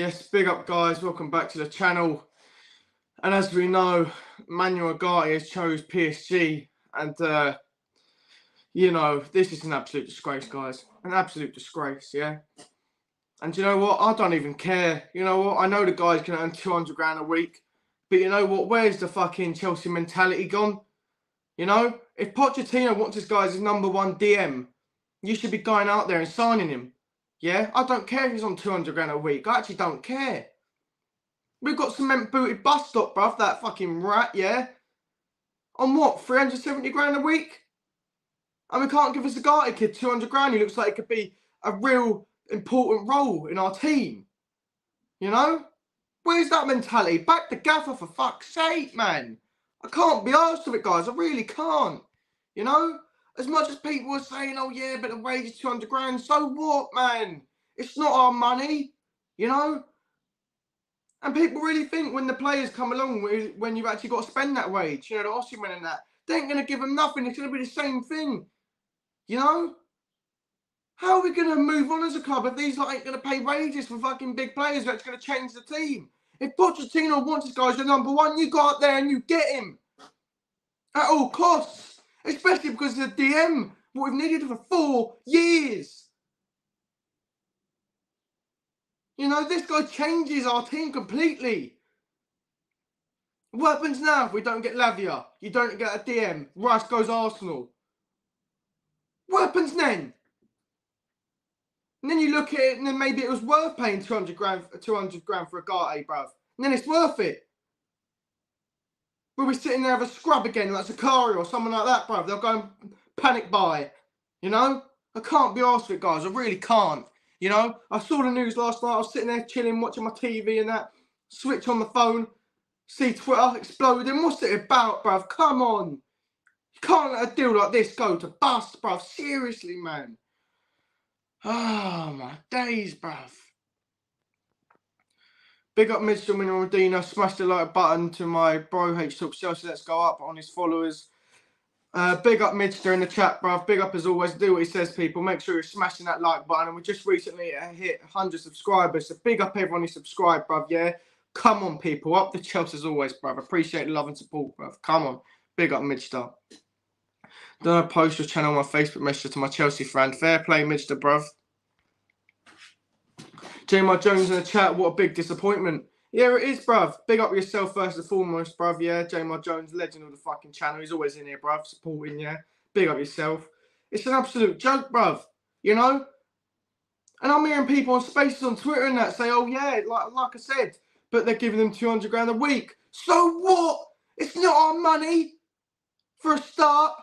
Yes, big up, guys. Welcome back to the channel. And as we know, Manuel Ugarte has chose PSG, and uh, you know this is an absolute disgrace, guys. An absolute disgrace, yeah. And you know what? I don't even care. You know what? I know the guys can earn two hundred grand a week, but you know what? Where's the fucking Chelsea mentality gone? You know, if Pochettino wants this guy as his number one DM, you should be going out there and signing him. Yeah, I don't care if he's on 200 grand a week. I actually don't care. We've got cement booted bus stop, bruv, that fucking rat, yeah? On what, 370 grand a week? And we can't give a Ugarte kid 200 grand. He looks like he could be a real important role in our team. You know? Where's that mentality? Back the gaffer for fuck's sake, man. I can't be asked of it, guys. I really can't. You know? As much as people are saying, oh yeah, but the wage is 200 grand, so what, man? It's not our money, you know? And people really think when the players come along, when you've actually got to spend that wage, you know, the Osimhen and that, they ain't going to give them nothing. It's going to be the same thing, you know? How are we going to move on as a club if these lot ain't going to pay wages for fucking big players that's going to change the team? If Pochettino wants this guy as your number one, you go out there and you get him at all costs. Especially because the DM, what we've needed for four years. You know, this guy changes our team completely. What happens now if we don't get Lavia? You don't get a DM. Rice goes Arsenal. What happens then? And then you look at it, and then maybe it was worth paying 200 grand, 200 grand for Ugarte, bruv. And then it's worth it. We'll be sitting there with a scrub again, like Zakaria or someone like that, bro. They'll go and panic buy it. You know? I can't be asked for it, guys. I really can't. You know? I saw the news last night. I was sitting there chilling, watching my TV and that. Switch on the phone. See Twitter exploding. What's it about, bruv? Come on. You can't let a deal like this go to bust, bruv. Seriously, man. Oh, my days, bruv. Big up and Medina. Smash the like button to my bro H Talk Chelsea. Let's go up on his followers. Uh, big up Midster in the chat, bruv. Big up as always. Do what he says, people. Make sure you're smashing that like button. And we just recently hit 100 subscribers. So big up everyone who subscribed, bruv. Yeah. Come on, people. Up the Chelsea as always, bruv. Appreciate the love and support, bruv. Come on. Big up Midster. Then I post your channel on my Facebook message to my Chelsea friend. Fair play, Midster, bruv. J-Mar Jones in the chat, what a big disappointment. Yeah, it is, bruv. Big up yourself first and foremost, bruv. Yeah, J-Mar Jones, legend of the fucking channel. He's always in here, bruv, supporting, yeah. Big up yourself. It's an absolute joke, bruv. You know? And I'm hearing people on spaces on Twitter and that say, oh, yeah, like, like I said, but they're giving them 200 grand a week. So what? It's not our money for a start.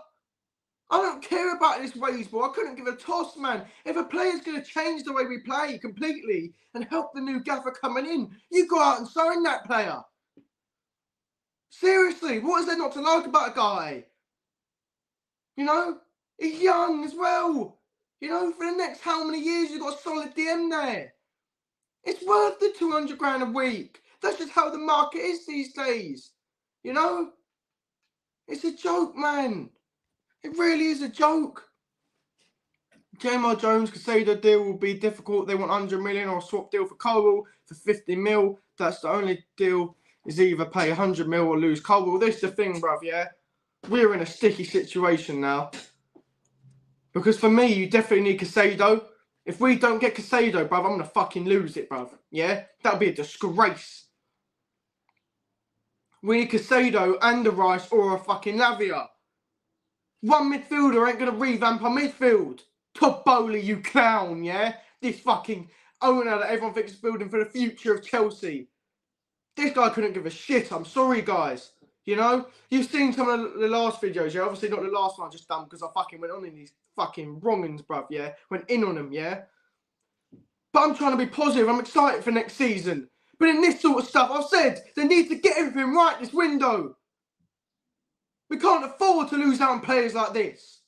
I don't care about this wage ball. I couldn't give a toss, man. If a player's going to change the way we play completely and help the new gaffer coming in, you go out and sign that player. Seriously, what is there not to like about a guy? You know, he's young as well. You know, for the next how many years you've got a solid DM there. It's worth the 200 grand a week. That's just how the market is these days. You know? It's a joke, man. It really is a joke. J-Mar Jones, Caicedo deal will be difficult. They want 100 million or swap deal for Cole for 50 mil. That's the only deal is either pay 100 mil or lose Cole. This is the thing, bruv, yeah? We're in a sticky situation now. Because for me, you definitely need Caicedo. If we don't get Caicedo, bruv, I'm going to fucking lose it, bruv. Yeah? That'll be a disgrace. We need Caicedo and a Rice or a fucking Lavia. One midfielder ain't going to revamp our midfield. Todd Boehly, you clown, yeah? This fucking owner that everyone thinks is building for the future of Chelsea. This guy couldn't give a shit. I'm sorry, guys. You know, you've seen some of the last videos, yeah? Obviously not the last one I just done because I fucking went on in these fucking wrongings, bruv, yeah? Went in on them, yeah? But I'm trying to be positive. I'm excited for next season. But in this sort of stuff, I've said they need to get everything right this window. We can't afford to lose out on players like this.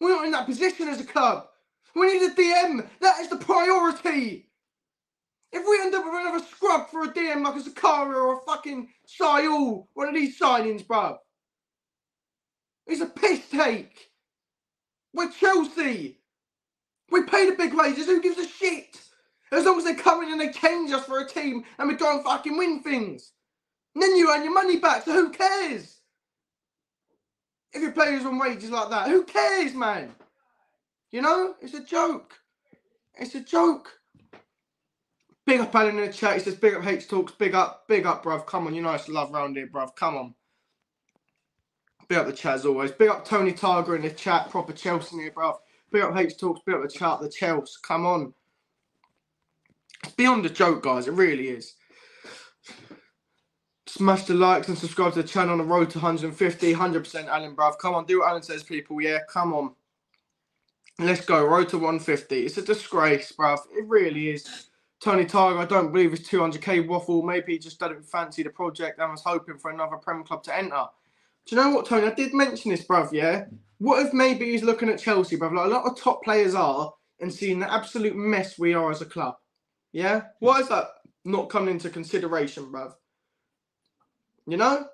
We're not in that position as a club. We need a DM. That is the priority. If we end up with another scrub for a DM like a Zakaria or a fucking Saúl, one of these signings, bro. It's a piss take. We're Chelsea. We pay the big wages. Who gives a shit? As long as they come in and they change us for a team and we go and fucking win things. And then you earn your money back, so who cares? If your players on wages like that, who cares, man? You know, it's a joke. It's a joke. Big up Alan in the chat. He says, big up H Talks. Big up, big up, bruv. Come on, you know it's love round here, bruv. Come on. Big up the chat as always. Big up Tony Tiger in the chat. Proper Chelsea here, bruv. Big up H Talks. Big up the chat. The Chelsea. Come on. It's beyond a joke, guys. It really is. Smash the likes and subscribe to the channel on the road to 150. 100% Alan, bruv. Come on, do what Alan says, people. Yeah, come on. Let's go. Road to 150. It's a disgrace, bruv. It really is. Tony Tiger, I don't believe it's 200k waffle. Maybe he just didn't fancy the project and was hoping for another Prem club to enter. Do you know what, Tony? I did mention this, bruv, yeah? What if maybe he's looking at Chelsea, bruv, like a lot of top players are, and seeing the absolute mess we are as a club? Yeah? Why is that not coming into consideration, bruv? You know?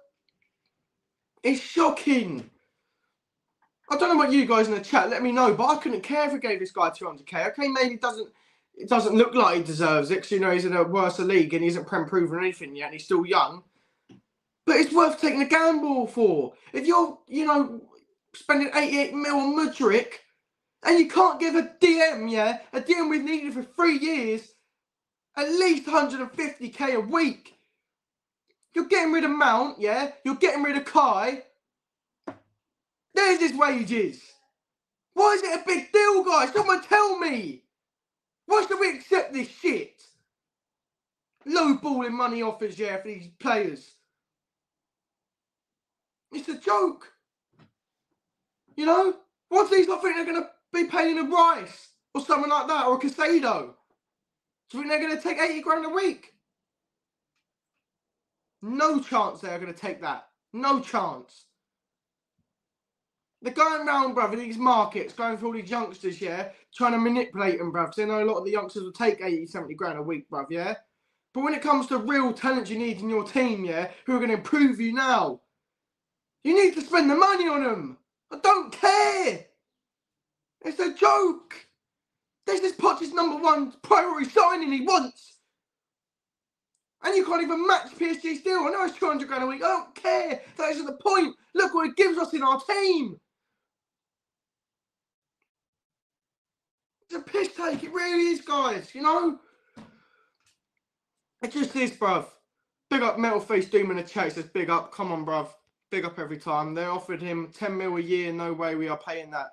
It's shocking. I don't know about you guys in the chat, let me know, but I couldn't care if we gave this guy 200k. Okay, maybe it doesn't it doesn't look like he deserves it because you know he's in a worse league and he hasn't prem proven anything yet and he's still young. But it's worth taking a gamble for. If you're, you know, spending 88 mil on Mudryk and you can't give a DM, yeah, a DM we've needed for three years, at least 150k a week. You're getting rid of Mount, yeah? You're getting rid of Kai. There's his wages. Why is it a big deal, guys? Someone tell me. Why should we accept this shit? Low balling money offers, yeah, for these players. It's a joke. You know? What do these not think they're going to be paying a Rice or something like that or a Caicedo? Do you think they're going to take 80 grand a week? No chance they're going to take that. No chance. They're going round, in these markets, going for all these youngsters, yeah, trying to manipulate them, bruv. They know a lot of the youngsters will take 80, 70 grand a week, bruv, yeah? But when it comes to real talent you need in your team, yeah, who are going to improve you now, you need to spend the money on them. I don't care. It's a joke. This is Potter's number one priority signing he wants. And you can't even match PSG still. I know it's 200 grand a week. I don't care. That isn't the point. Look what it gives us in our team. It's a piss take. It really is, guys. You know? It just is, bruv. Big up Metal Face Doom in the chat. Says big up. Come on, bruv. Big up every time. They offered him 10 mil a year. No way we are paying that.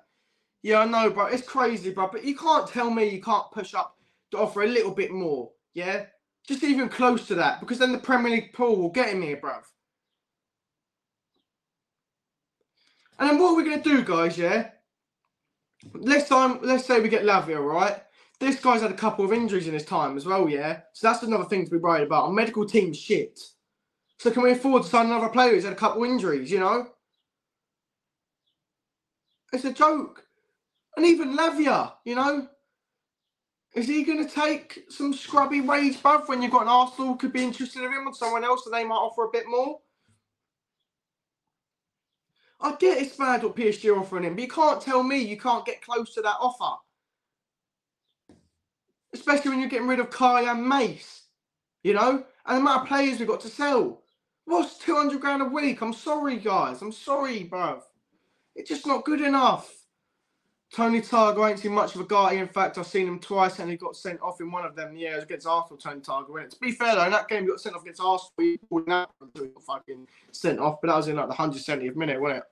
Yeah, I know, bro. It's crazy, bro. But you can't tell me you can't push up to offer a little bit more. Yeah? Just even close to that. Because then the Premier League pool will get him here, bruv. And then what are we going to do, guys, yeah? let's time, let's say we get Lavia, right? This guy's had a couple of injuries in his time as well, yeah. So that's another thing to be worried about. Our medical team shit. So can we afford to sign another player who's had a couple of injuries? You know, it's a joke. And even Lavia, you know, is he going to take some scrubby wage, bruv, when you've got an Arsenal could be interested in him or someone else and they might offer a bit more? I get it's bad what PSG are offering him, but you can't tell me you can't get close to that offer. Especially when you're getting rid of Kai and Mace, you know, and the amount of players we've got to sell. What's 200 grand a week? I'm sorry, guys. I'm sorry, bruv. It's just not good enough. Tony Tiger ain't seen much of a guy. In fact, I've seen him twice and he got sent off in one of them. Yeah, against Arsenal, Tony Tiger went. To be fair, though, in that game he got sent off against Arsenal. He got fucking sent off, but that was in like the 170th minute, wasn't it?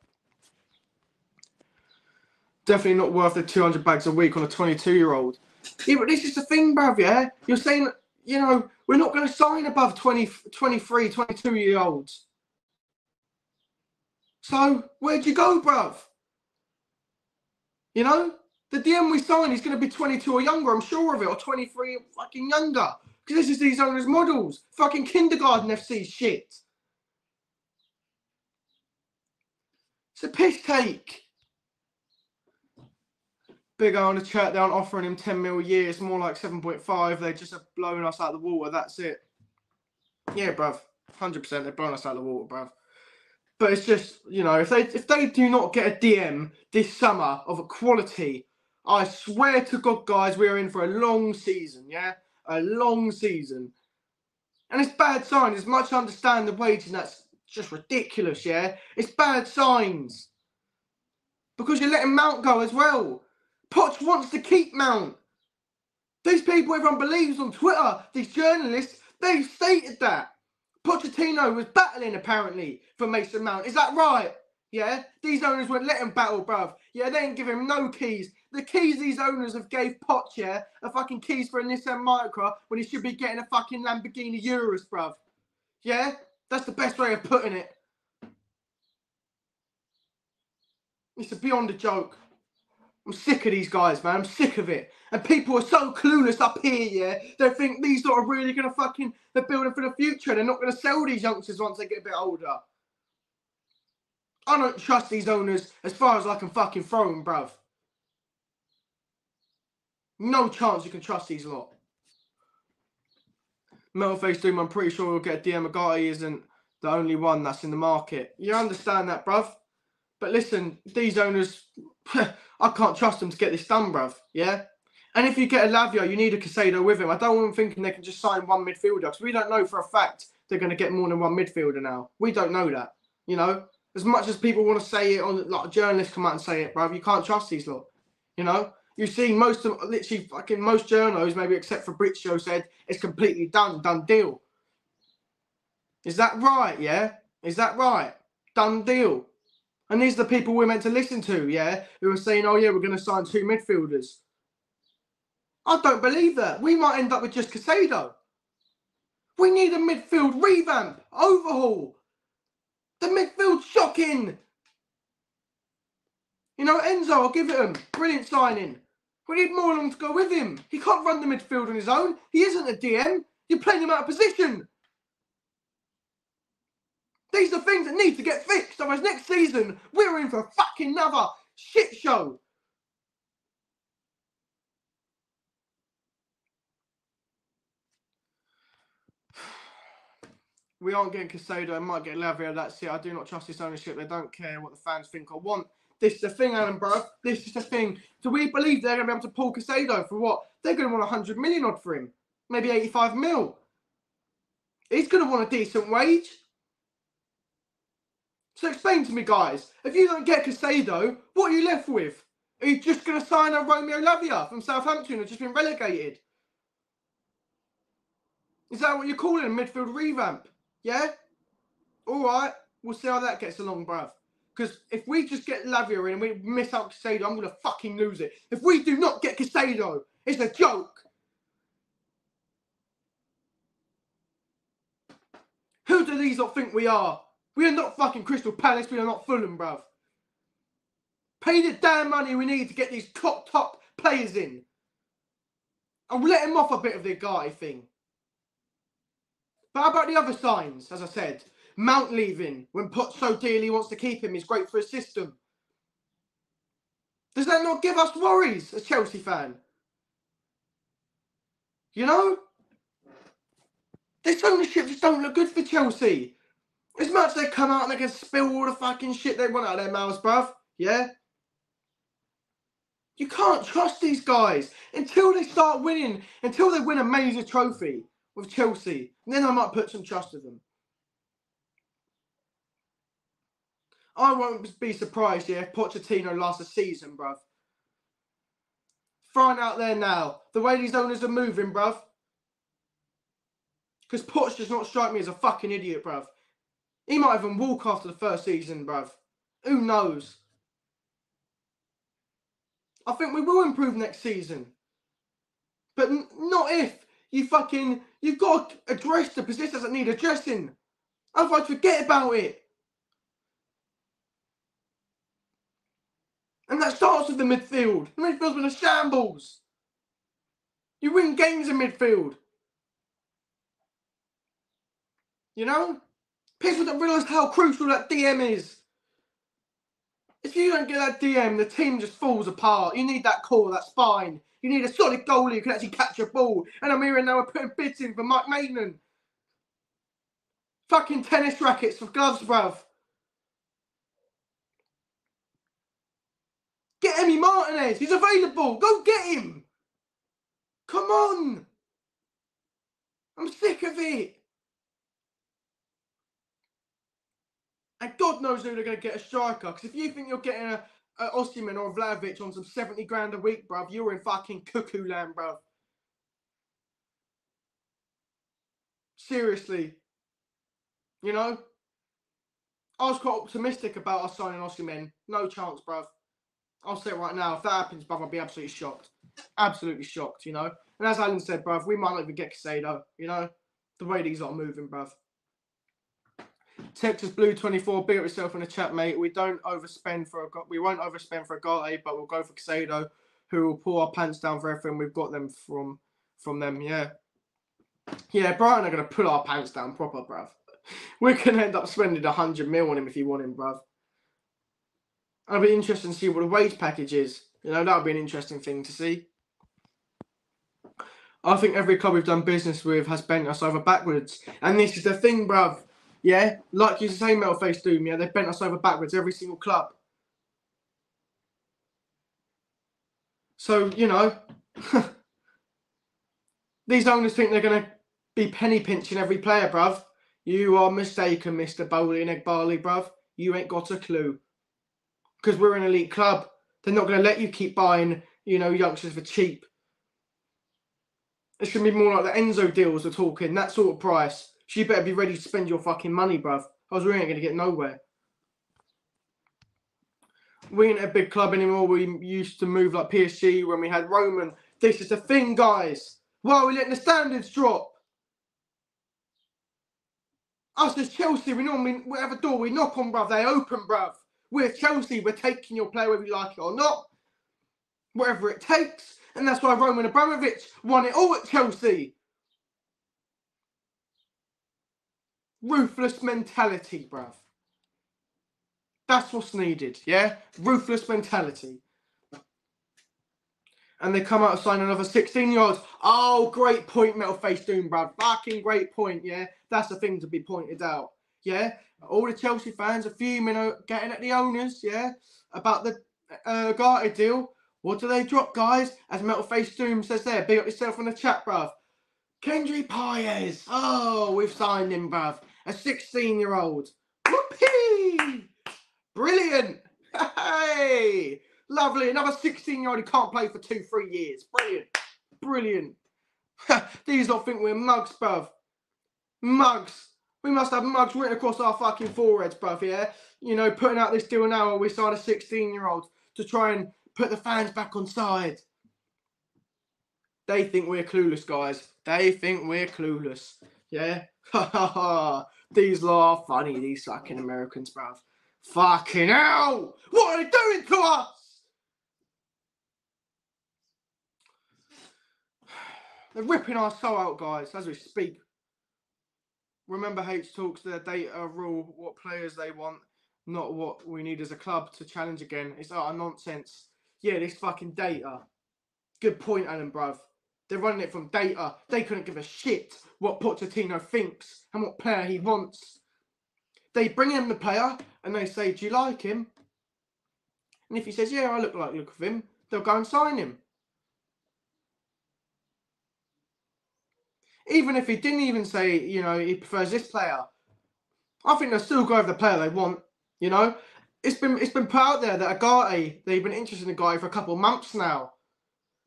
Definitely not worth the 200 bags a week on a 22 year old. Yeah, but this is the thing, bruv, yeah? You're saying, you know, we're not going to sign above 20, 23, 22 year olds. So, where'd you go, bruv? You know, the DM we sign is going to be 22 or younger, I'm sure of it, or 23 or fucking younger. Because this is these owners' models. Fucking kindergarten FC shit. It's a piss take. Big O on the chat, they aren't offering him 10 mil a year. It's more like 7.5. They just are blowing us out of the water. That's it. Yeah, bruv. 100%. They're blowing us out of the water, bruv. But it's just, you know, if they if they do not get a DM this summer of a quality, I swear to God, guys, we're in for a long season, yeah? a long season. And it's bad signs. As much I understand the waiting, that's just ridiculous, yeah? It's bad signs. Because you're letting Mount go as well. Poch wants to keep Mount. These people everyone believes on Twitter, these journalists, they've stated that. Pochettino was battling apparently for Mason Mount. Is that right? Yeah, these owners wouldn't let him battle, bruv. Yeah, they didn't give him no keys. The keys these owners have gave Poch, yeah, are fucking keys for a Nissan Micra when he should be getting a fucking Lamborghini Urus, bruv. Yeah, that's the best way of putting it. It's a beyond a joke. I'm sick of these guys, man. I'm sick of it. And people are so clueless up here, yeah. They think these lot are really to fucking, they're building for the future. They're not to sell these youngsters once they get a bit older. I don't trust these owners as far as I can fucking throw them, bruv. No chance you can trust these lot. Metalface Doom, I'm pretty sure we'll get a DM. Ugarte isn't the only one that's in the market. You understand that, bruv? But listen, these owners, I can't trust them to get this done, bruv. Yeah? And if you get a Lavia, you need a Caicedo with him. I don't want thinking they can just sign one midfielder because we don't know for a fact they're going to get more than one midfielder now. We don't know that. You know, as much as people want to say it on like journalists come out and say it, bruv, you can't trust these lot. You know, you see most of literally fucking most journals, maybe except for Britcho, said it's completely done, done deal. Is that right? Yeah, is that right? Done deal. And these are the people we're meant to listen to, yeah, who are saying, oh, yeah, we're going to sign two midfielders. I don't believe that. We might end up with just Caicedo. We need a midfield revamp, overhaul. The midfield shocking. You know, Enzo, I'll give it him. Brilliant signing. We need Moreland to go with him. He can't run the midfield on his own. He isn't a DM. You're playing him out of position. These are things that need to get fixed. Otherwise, next season, we're in for fucking another shit show. We aren't getting Caicedo. I might get Lavia. That's it. I do not trust this ownership. They don't care what the fans think or want. This is the thing, Alan, bro. This is the thing. Do we believe they're going to be able to pull Caicedo for what? They're going to want 100 million odd for him. Maybe 85 mil. He's going to want a decent wage. So explain to me, guys, if you don't get Caicedo, what are you left with? Are you just going to sign a Romeo Lavia from Southampton who's just been relegated? Is that what you're calling a midfield revamp? Yeah? All right. We'll see how that gets along, bruv. Because if we just get Lavia in and we miss out Caicedo, I'm going to fucking lose it. If we do not get Caicedo, it's a joke. Who do these lot think we are? We are not fucking Crystal Palace. We are not Fulham, bruv. Pay the damn money we need to get these top, top players in. And we'll let him off a bit of the guy thing. But how about the other signs, as I said? Mount leaving when Poch so dearly wants to keep him is great for his system. Does that not give us worries as Chelsea fan? You know? This ownership just don't look good for Chelsea. As much they come out and they can spill all the fucking shit they want out of their mouths, bruv. Yeah? You can't trust these guys until they start winning, until they win a major trophy with Chelsea. And then I might put some trust in them. I won't be surprised, yeah, if Pochettino lasts a season, bruv. Throwing out there now, the way these owners are moving, bruv. Because Poch does not strike me as a fucking idiot, bruv. He might even walk after the first season, bruv. Who knows? I think we will improve next season. But not if you fucking... You've got to address the positions that need addressing. Otherwise, forget about it. And that starts with the midfield. The midfield's been a shambles. You win games in midfield. You know? People don't realise how crucial that DM is. If you don't get that DM, the team just falls apart. You need that core, that spine. You need a solid goalie who can actually catch a ball. And I'm hearing now we're putting bids in for Mike Maignan. Fucking tennis rackets for gloves, bruv. Get Emi Martinez. He's available. Go get him. Come on. I'm sick of it. And God knows who they're going to get a striker. Because if you think you're getting a, a Osimhen or a Vlahovic on some 70 grand a week, bruv, you're in fucking cuckoo land, bruv. Seriously. You know? I was quite optimistic about us signing Osimhen. No chance, bruv. I'll say it right now. If that happens, bruv, I'll be absolutely shocked. Absolutely shocked, you know? And as Alan said, bruv, we might not even get Caicedo, you know? The way these are moving, bruv. Texas Blue 24, big up yourself in the chat, mate. We don't overspend for a we won't overspend for Ugarte, eh, but we'll go for Caicedo, who will pull our pants down for everything we've got them from from them. Yeah, yeah. Brighton are gonna pull our pants down proper, bruv. We're gonna end up spending a hundred mil on him if you want him, bruv. I'll be interesting to see what the wage package is. You know, that'll be an interesting thing to see. I think every club we've done business with has bent us over backwards. And this is the thing, bruv. Yeah, like you say, Metal Face Doom, yeah, they've bent us over backwards, every single club. So, you know, these owners think they're going to be penny pinching every player, bruv. You are mistaken, Mr. Boehly and Eghbali, bruv. You ain't got a clue. Because we're an elite club. They're not going to let you keep buying, you know, youngsters for cheap. Going to be more like the Enzo deals we're talking, that sort of price. You better be ready to spend your fucking money, bruv. I was really going to get nowhere. We ain't a big club anymore. We used to move like PSG when we had Roman. This is the thing, guys. Why are we letting the standards drop? Us as Chelsea, we normally, whatever door we knock on, bruv, they open, bruv. We're Chelsea. We're taking your player whether you like it or not. Whatever it takes. And that's why Roman Abramovich won it all at Chelsea. Ruthless mentality, bruv. That's what's needed, yeah? Ruthless mentality. And they come out and sign another 16 yards. Oh, great point, Metal Face Doom, bruv. Fucking great point, yeah? That's the thing to be pointed out, yeah? All the Chelsea fans are fuming, getting at the owners, yeah? About the uh, Garte deal. What do they drop, guys? As Metal Face Doom says there, big up yourself in the chat, bruv. Kendry Paez. Oh, we've signed him, bruv a 16 year old. Whoopee! Brilliant! Hey! Lovely. Another 16 year old who can't play for two, three years. Brilliant. Brilliant. These lot think we're mugs, bruv. Mugs. We must have mugs written across our fucking foreheads, bruv, yeah? You know, putting out this deal now where we sign a 16 year old to try and put the fans back on side. They think we're clueless, guys. They think we're clueless. Yeah? Ha ha ha. These law funny, these fucking Americans, bruv. Fucking hell! What are they doing to us? They're ripping our soul out, guys, as we speak. Remember, H talks their data rule what players they want, not what we need as a club to challenge again. It's utter nonsense. Yeah, this fucking data. Good point, Alan, bruv. They're running it from data. They couldn't give a shit what Pochettino thinks and what player he wants. They bring in the player and they say, Do you like him? And if he says, Yeah, I look like look of him, they'll go and sign him. Even if he didn't even say, you know, he prefers this player, I think they'll still go with the player they want. You know, it's been it's been put out there that Ugarte, they've been interested in the guy for a couple of months now.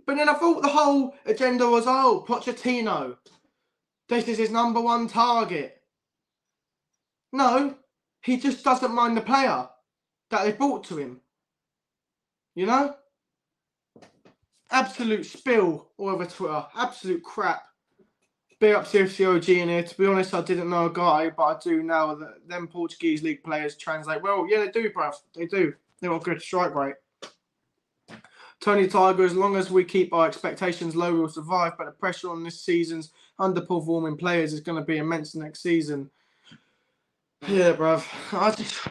But then I thought the whole agenda was, oh, Pochettino, this is his number one target. No, he just doesn't mind the player that they brought to him. You know? Absolute spill all over Twitter. Absolute crap. Big up CFCOG in here. To be honest, I didn't know a guy, but I do now that them Portuguese league players translate well. Yeah, they do, bruv. They do. They've got good strike rate. Tony Tiger, as long as we keep our expectations low, we'll survive. But the pressure on this season's underperforming players is going to be immense next season. Yeah, bruv. I just.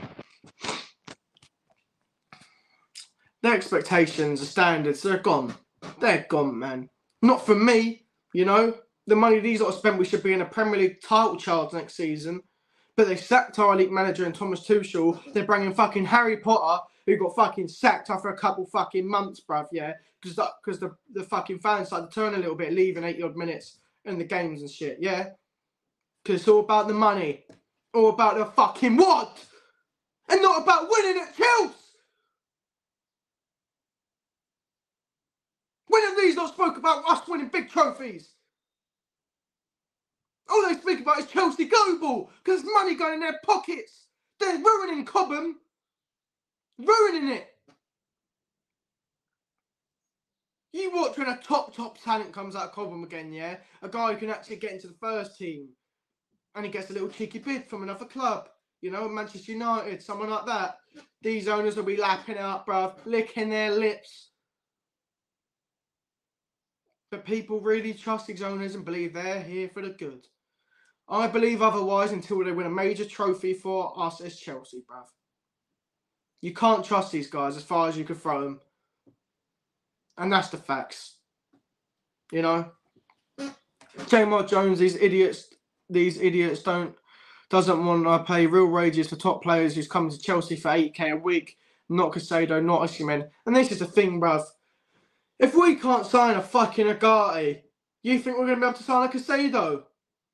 Their expectations, the standards, they're gone. They're gone, man. Not for me, you know. The money these lot spent, we should be in a Premier League title charge next season. But they sacked our elite manager and Thomas Tuchel. They're bringing fucking Harry Potter who got fucking sacked after a couple fucking months, bruv, yeah? Because because the, the fucking fans started to turn a little bit, leaving 80 odd minutes and the games and shit, yeah? Because it's all about the money. All about the fucking what? And not about winning at Chelsea! When have these not spoke about us winning big trophies? All they speak about is Chelsea Global, because money going in their pockets. They're ruining Cobham. Ruining it. You watch when a top, top talent comes out of Cobham again, yeah? A guy who can actually get into the first team. And he gets a little cheeky bid from another club. You know, Manchester United, someone like that. These owners will be lapping up, bruv, licking their lips. But people really trust these owners and believe they're here for the good. I believe otherwise until they win a major trophy for us as Chelsea, bruv. You can't trust these guys as far as you can throw them. And that's the facts. You know? Jamar Jones, these idiots, these idiots don't doesn't want to pay real wages for top players who's coming to Chelsea for 8k a week. Not Caicedo, not Osimhen. And this is the thing, bruv. If we can't sign a fucking Ugarte, you think we're to be able to sign a Caicedo?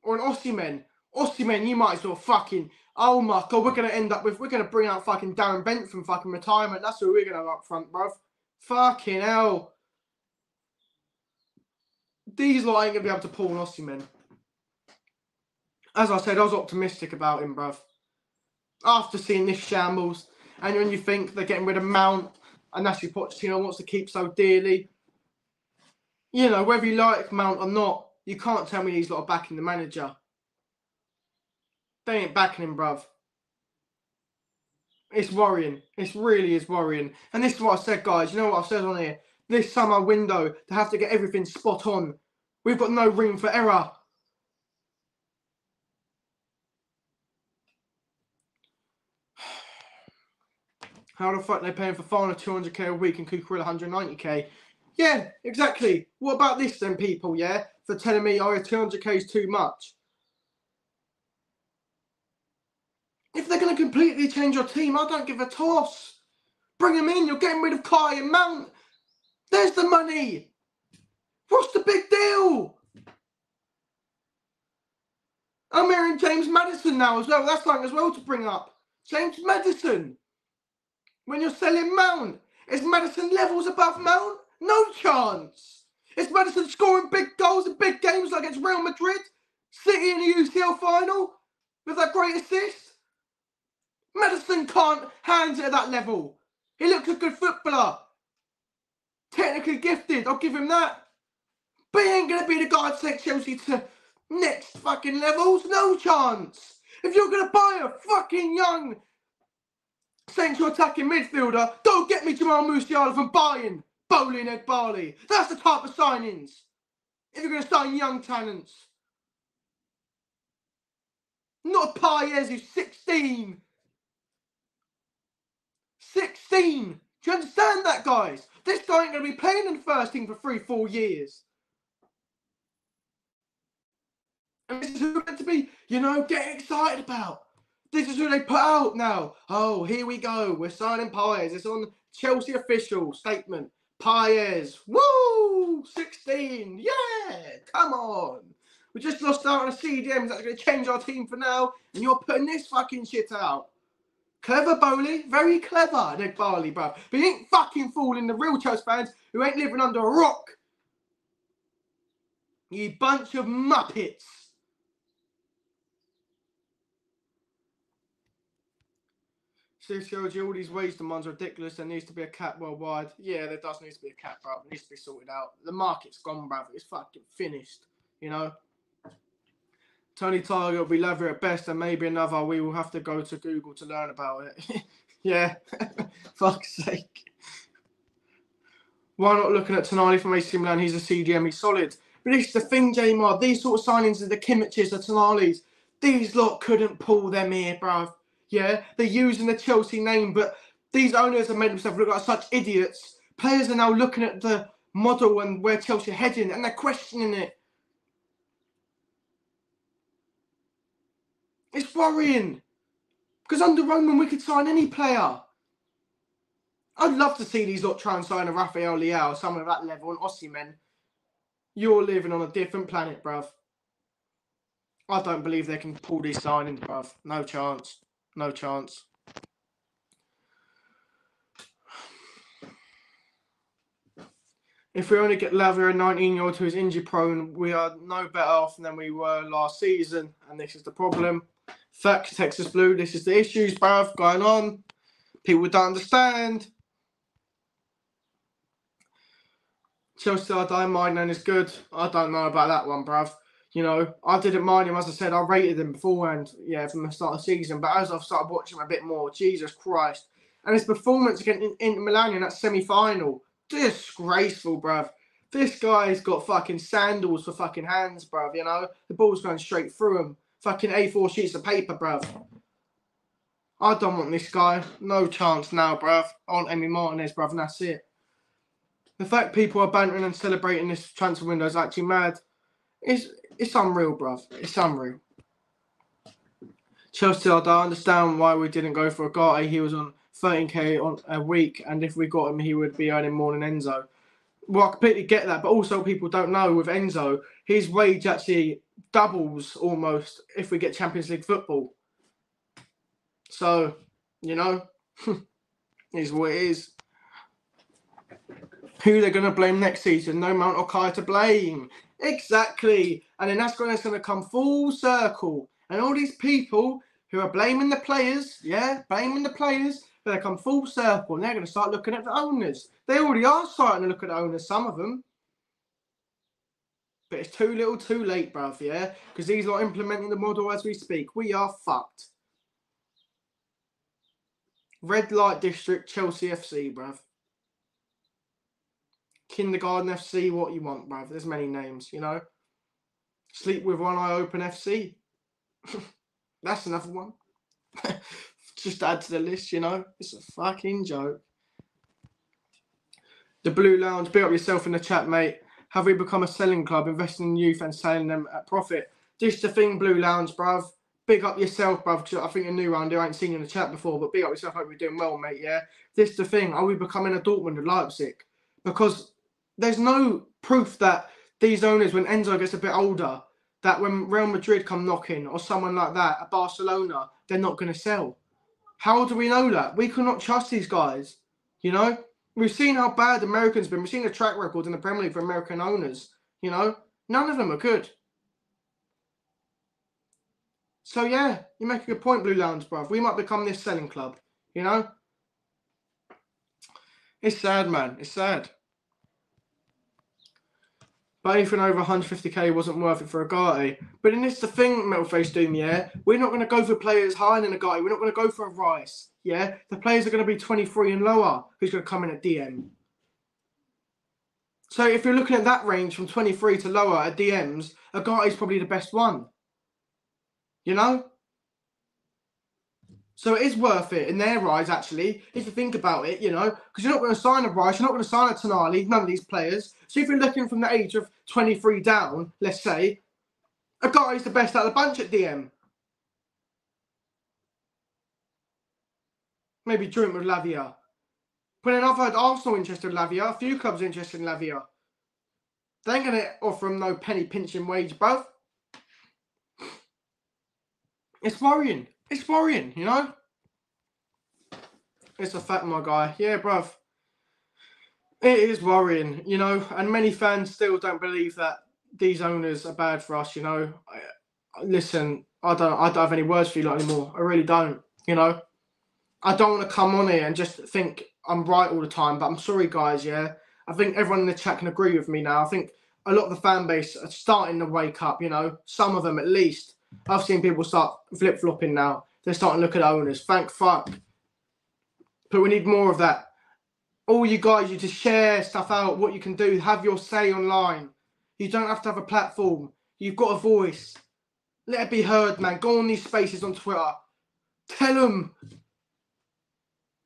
Or an Osimhen? Osimhen, you might as well fucking... Oh my god, we're going to end up with... We're going to bring out fucking Darren Bent from fucking retirement. That's who we're going to have up front, bruv. Fucking hell. These lot ain't going to be able to pull an Osimhen. As I said, I was optimistic about him, bruv. After seeing this shambles, and when you think they're getting rid of Mount, and who Pochettino wants to keep so dearly, you know, whether you like Mount or not, you can't tell me he's not backing the manager. They ain't backing him, bruv. It's worrying. It really is worrying. And this is what I said, guys. You know what I've said on here? This summer window, to have to get everything spot on. We've got no room for error. How the fuck they paying Fofana 200k a week and Cucurella 190k? Yeah, exactly. What about this then, people, yeah? For telling me, oh, 200k is too much. If they're going to completely change your team, I don't give a toss. Bring them in. You're getting rid of Kai and Mount. There's the money. What's the big deal? I'm hearing James Maddison now as well. That's something as well to bring up. James Maddison. When you're selling Mount, is Maddison levels above Mount? No chance. Is Maddison scoring big goals in big games like it's Real Madrid? City in the UCL final with that great assist? Maddison can't hand it at that level. He looks a good footballer. Technically gifted, I'll give him that. But he ain't to be the guy to take Chelsea to next fucking levels. No chance. If you're to buy a fucking young central attacking midfielder, don't get me Jamal Musiala from Bayern, Boehly and Eghbali. That's the type of signings. If you're to sign young talents. Not Paez who's 16. 16! Do you understand that, guys? This guy ain't going to be playing in first team for three, four years. And this is who meant to be, you know, getting excited about. This is who they put out now. Oh, here we go. We're signing Paez. It's on Chelsea official statement. Paez. Woo! 16. Yeah! Come on. We just lost out on a CDM that's going to change our team for now. And you're putting this fucking shit out. Clever Boehly. very clever, Nick Barley, bruv. But you ain't fucking fooling the real Chelsea fans who ain't living under a rock. You bunch of muppets. Sergio, all these waste demands are ridiculous. There needs to be a cap worldwide. Yeah, there does need to be a cap, bro. It needs to be sorted out. The market's gone, bruv. It's fucking finished. You know? Tony Tiger will be leather at best, and maybe another. We will have to go to Google to learn about it. yeah, fuck's sake. Why not looking at Tonali from AC Milan? He's a CDM, he's solid. But this is the thing, Jamar. These sort of signings are the Kimmiches, the Tonalis. These lot couldn't pull them here, bruv. Yeah, they're using the Chelsea name, but these owners have made themselves look like such idiots. Players are now looking at the model and where Chelsea are heading, and they're questioning it. It's worrying. Because under Roman, we could sign any player. I'd love to see these lot try and sign a Rafael Leao, someone of that level, and Osimhen. You're living on a different planet, bruv. I don't believe they can pull these signings, bruv. No chance. No chance. If we only get Lavia, a 19 year old who is injury prone, we are no better off than we were last season, and this is the problem. Facts, Texas Blue, this is the issues, bruv, going on. People don't understand. Chelsea, I don't mind, and it's good. I don't know about that one, bruv. You know, I didn't mind him, as I said, I rated him beforehand, yeah, from the start of the season, but as I've started watching him a bit more, Jesus Christ. And his performance against Inter Milan in that semi final, Disgraceful, bruv. This guy's got fucking sandals for fucking hands, bruv, you know? The ball's going straight through him. Fucking A4 sheets of paper, bruv. I don't want this guy. No chance now, bruv. On Emi Martinez, bruv, and that's it. The fact people are bantering and celebrating this transfer window is actually mad. It's, it's unreal, bruv. It's unreal. Chelsea, I don't understand why we didn't go for a guy. He was on 13k on a week, and if we got him, he would be earning more than Enzo. Well, I completely get that, but also people don't know with Enzo, his wage actually doubles almost if we get Champions League football. So, you know, is what it is. Who they're going to blame next season? No Mount Okai to blame. Exactly. And then that's going to come full circle. And all these people who are blaming the players, yeah, blaming the players, they come full circle and they're going to start looking at the owners. They already are starting to look at the owners, some of them. But it's too little too late, bruv, yeah? Because he's not implementing the model as we speak. We are fucked. Red Light District, Chelsea FC, bruv. Kindergarten FC, what you want, bruv. There's many names, you know? Sleep with one eye open FC. That's another one. just add to the list, you know. It's a fucking joke. The Blue Lounge, be up yourself in the chat, mate. Have we become a selling club, investing in youth and selling them at profit? This the thing, Blue Lounge, bruv. Big up yourself, bruv. I think you're new around here. I ain't seen you in the chat before, but big up yourself. Hope you're doing well, mate. Yeah. This the thing. Are we becoming a Dortmund of Leipzig? Because there's no proof that these owners, when Enzo gets a bit older, that when Real Madrid come knocking or someone like that, a Barcelona, they're not going to sell. How do we know that? We cannot trust these guys. You know, we've seen how bad Americans been. We've seen the track record in the Premier League for American owners. You know, none of them are good. So yeah, you make a good point, Blue Lounge, bruv. We might become this selling club. You know, it's sad, man. It's sad. But anything over 150k wasn't worth it for Ugarte. But in this the thing, Metal Face Doom, yeah? We're not going to go for players higher than Ugarte. We're not going to go for a Rice, yeah? The players are going to be 23 and lower who's going to come in at DM. So if you're looking at that range from 23 to lower at DMs, Ugarte is probably the best one. You know? So it is worth it in their eyes, actually, if you think about it, you know, because you're not going to sign a Rice, you're not going to sign a Tonali, none of these players. So if you're looking from the age of 23 down, let's say, a guy is the best out of the bunch at DM. Maybe joint with Lavia. But then I've heard Arsenal interested in Lavia, a few clubs interested in Lavia. They ain't going to offer him no penny pinching wage, bruv. It's worrying. It's worrying, you know? It's a fact, my guy. Yeah, bruv. It is worrying, you know, and many fans still don't believe that these owners are bad for us, you know. I, listen, I don't I don't have any words for you anymore. I really don't, you know. I don't want to come on here and just think I'm right all the time, but I'm sorry, guys, yeah. I think everyone in the chat can agree with me now. I think a lot of the fan base are starting to wake up, you know, some of them at least. I've seen people start flip flopping now. They're starting to look at owners. Thank fuck. But we need more of that. All you guys, you just share stuff out, what you can do, have your say online. You don't have to have a platform. You've got a voice. Let it be heard, man. Go on these spaces on Twitter. Tell them.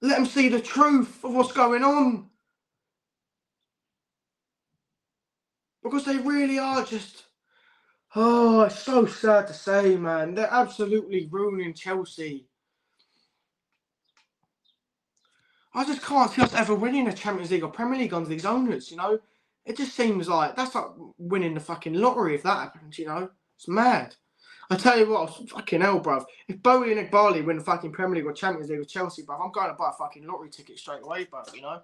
Let them see the truth of what's going on. Because they really are just Oh, it's so sad to say, man. They're absolutely ruining Chelsea. I just can't see us ever winning a Champions League or Premier League under these owners, you know? It just seems like that's like winning the fucking lottery if that happens, you know? It's mad. I tell you what, fucking hell, bruv. If Boehly and Eghbali win the fucking Premier League or Champions League with Chelsea, bruv, I'm going to buy a fucking lottery ticket straight away, bruv, you know?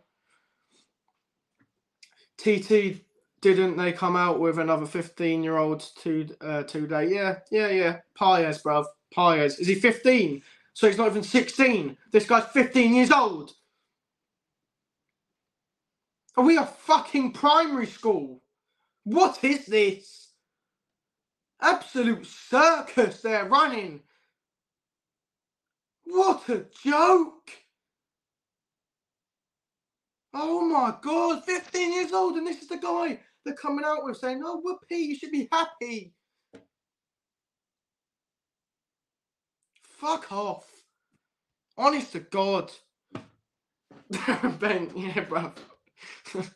TT didn't they come out with another 15 year old to, uh, today? Yeah, yeah, yeah. Paez, bruv. Paez. Is he 15? So he's not even 16. This guy's 15 years old. Are we a fucking primary school? What is this? Absolute circus they're running. What a joke. Oh my god, 15 years old, and this is the guy they're coming out with saying, Oh, whoopee, you should be happy. Fuck off. Honest to God. ben, yeah, bruv.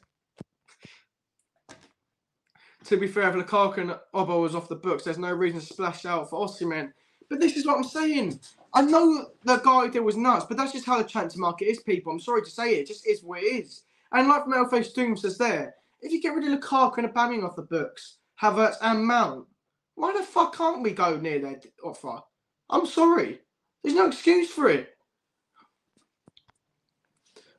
to be fair, if Lukaku and Obo was off the books, there's no reason to splash out for Osimhen. But this is what I'm saying. I know the guy idea was nuts, but that's just how the transfer market is, people. I'm sorry to say it, it just is what it is. And like Metal Face Doom says there, if you get rid of Lukaku and Aubameyang off the books, Havertz and Mount, why the fuck can't we go near their offer? I'm sorry. There's no excuse for it.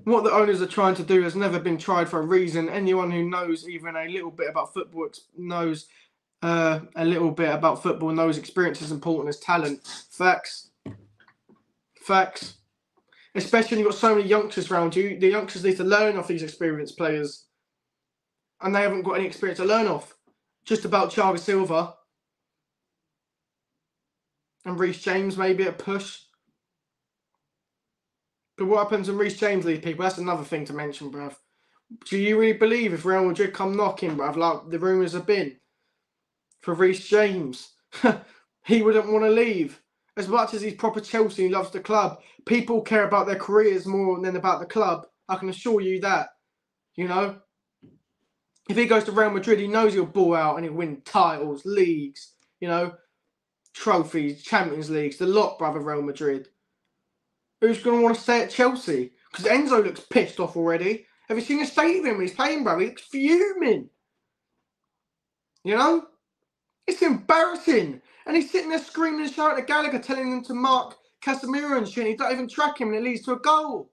What the owners are trying to do has never been tried for a reason. Anyone who knows even a little bit about football knows uh, a little bit about football knows experience is important as talent. Facts. Facts. Especially when you've got so many youngsters around you. The youngsters need to learn off these experienced players. And they haven't got any experience to learn off. Just about Thiago Silva. And Reece James maybe a push. But what happens when Reece James leaves people? That's another thing to mention, bruv. Do you really believe if Real Madrid come knocking, bruv, like the rumours have been, for Reece James, he wouldn't want to leave? As much as he's proper Chelsea, he loves the club. People care about their careers more than about the club. I can assure you that. You know? If he goes to Real Madrid, he knows he'll ball out and he'll win titles, leagues, you know, trophies, Champions Leagues, the lot, brother, Real Madrid who's going to want to stay at Chelsea? Because Enzo looks pissed off already. Have you seen a state of him when he's playing, bro? He looks fuming. You know? It's embarrassing. And he's sitting there screaming and shouting at Gallagher, telling him to mark Casemiro and shit. He don't even track him and it leads to a goal.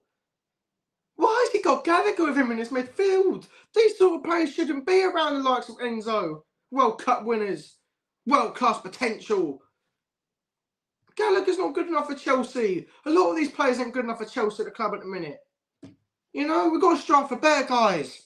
Why has he got Gallagher with him in his midfield? These sort of players shouldn't be around the likes of Enzo. World Cup winners. World class potential. Gallagher's not good enough for Chelsea. A lot of these players ain't good enough for Chelsea at the club at the minute. You know, we've got to strive for better guys.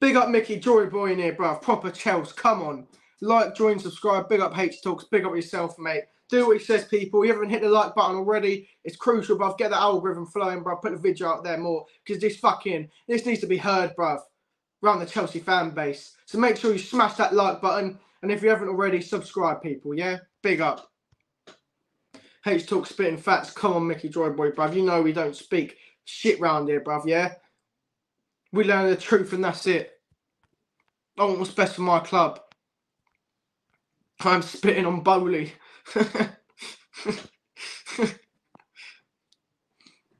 Big up Mickey Joy Boy in here, bruv. Proper Chelsea. Come on. Like, join, subscribe. Big up H Talks. Big up yourself, mate. Do what he says, people. You haven't hit the like button already. It's crucial, bruv. Get the algorithm flowing, bruv. Put the video out there more. Because this fucking, this needs to be heard, bruv. Around the Chelsea fan base. So make sure you smash that like button. And if you haven't already, subscribe, people. Yeah? Big up. H talk spitting facts. Come on, Mickey Joy Boy, bruv. You know we don't speak shit round here, bruv, yeah? We learn the truth and that's it. I want what's best for my club. I'm spitting on Boehly.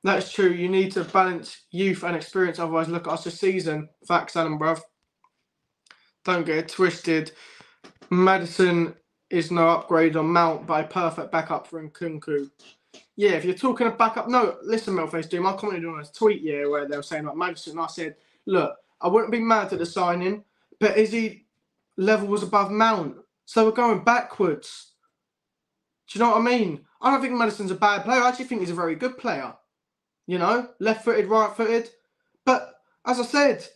That's true. You need to balance youth and experience, otherwise, look at us this season. Facts, Adam, bruv. Don't get it twisted. Maddison is no upgrade on Mount, but a perfect backup for Nkunku. Yeah, if you're talking a backup, no, listen, Metal Face Doom, I commented on a tweet, yeah, where they were saying about Maddison. I said, look, I wouldn't be mad at the signing, but is he levels above Mount? So we're going backwards. Do you know what I mean? I don't think Maddison's a bad player. I actually think he's a very good player. You know, left footed, right footed. But as I said,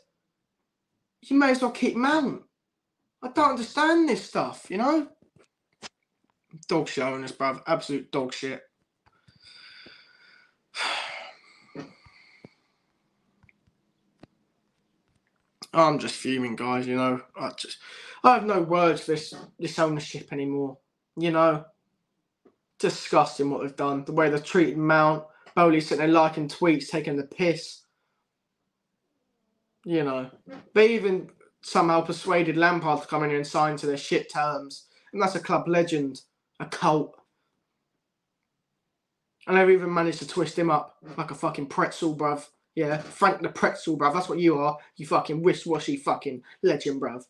you may as well keep Mount. I don't understand this stuff, you know? Dog shit on bruv. Absolute dog shit. I'm just fuming, guys. You know, I just I have no words for this this ownership anymore. You know, disgusting what they've done. The way they've treated Mount, Boehly sitting there liking tweets, taking the piss. You know, they even somehow persuaded Lampard to come in here and sign to their shit terms, and that's a club legend a cult. And they've even managed to twist him up like a fucking pretzel, bruv. Yeah, Frank the pretzel, bruv. That's what you are. You fucking wish-washy fucking legend, bruv.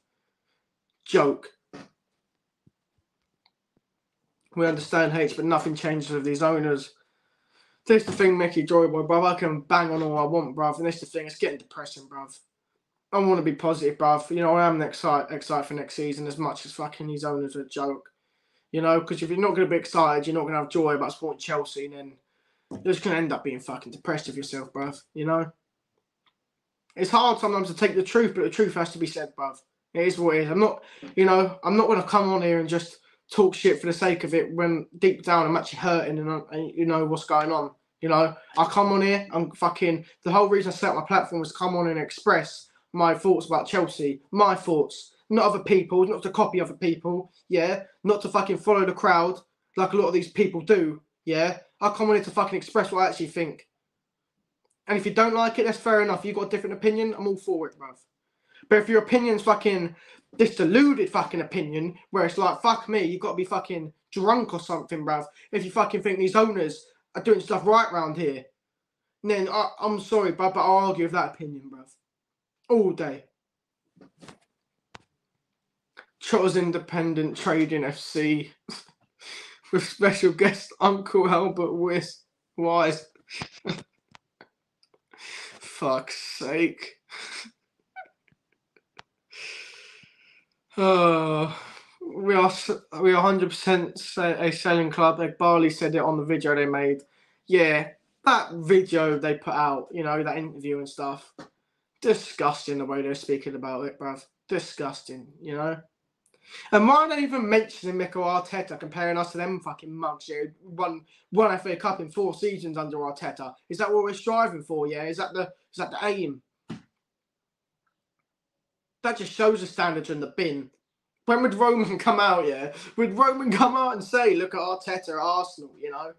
Joke. We understand hates, but nothing changes with these owners. This the thing, Mickey Joy boy, bruv. I can bang on all I want, bruv. And this the thing, it's getting depressing, bruv. I want to be positive, bruv. You know, I am excited, excited for next season as much as fucking these owners are a joke. You know, because if you're not going to be excited, you're not going to have joy about supporting Chelsea, and then you're just to end up being fucking depressed of yourself, bruv. You know? It's hard sometimes to take the truth, but the truth has to be said, bruv. It is what it is. I'm not, you know, I'm not to come on here and just talk shit for the sake of it when deep down I'm actually hurting and, uh, and you know what's going on. You know, I come on here, I'm fucking. The whole reason I set up my platform was come on and express my thoughts about Chelsea, my thoughts, not other people, not to copy other people, yeah, not to fucking follow the crowd like a lot of these people do, yeah. I come on here to fucking express what I actually think. And if you don't like it, that's fair enough. You've got a different opinion, I'm all for it, bruv. But if your opinion's fucking this deluded fucking opinion, where it's like, fuck me, you've got to be fucking drunk or something, bruv. If you fucking think these owners are doing stuff right round here, then I, am sorry, bruv, but I'll argue with that opinion, bruv. All day. Trotters Independent Trading FC with special guest Uncle Albert Wis Wise. Fuck's sake. Oh, we are we are hundred percent a selling club. Like Boehly said it on the video they made. Yeah, that video they put out, you know, that interview and stuff. Disgusting the way they're speaking about it, bruv. Disgusting, you know. And why are they even mentioning Mikel Arteta comparing us to them fucking mugs? Yeah, won one FA Cup in four seasons under Arteta. Is that what we're striving for? Yeah, is that the is that the aim? that just shows the standards in the bin. When would Roman come out, yeah? Would Roman come out and say, look at Arteta Arsenal, you know?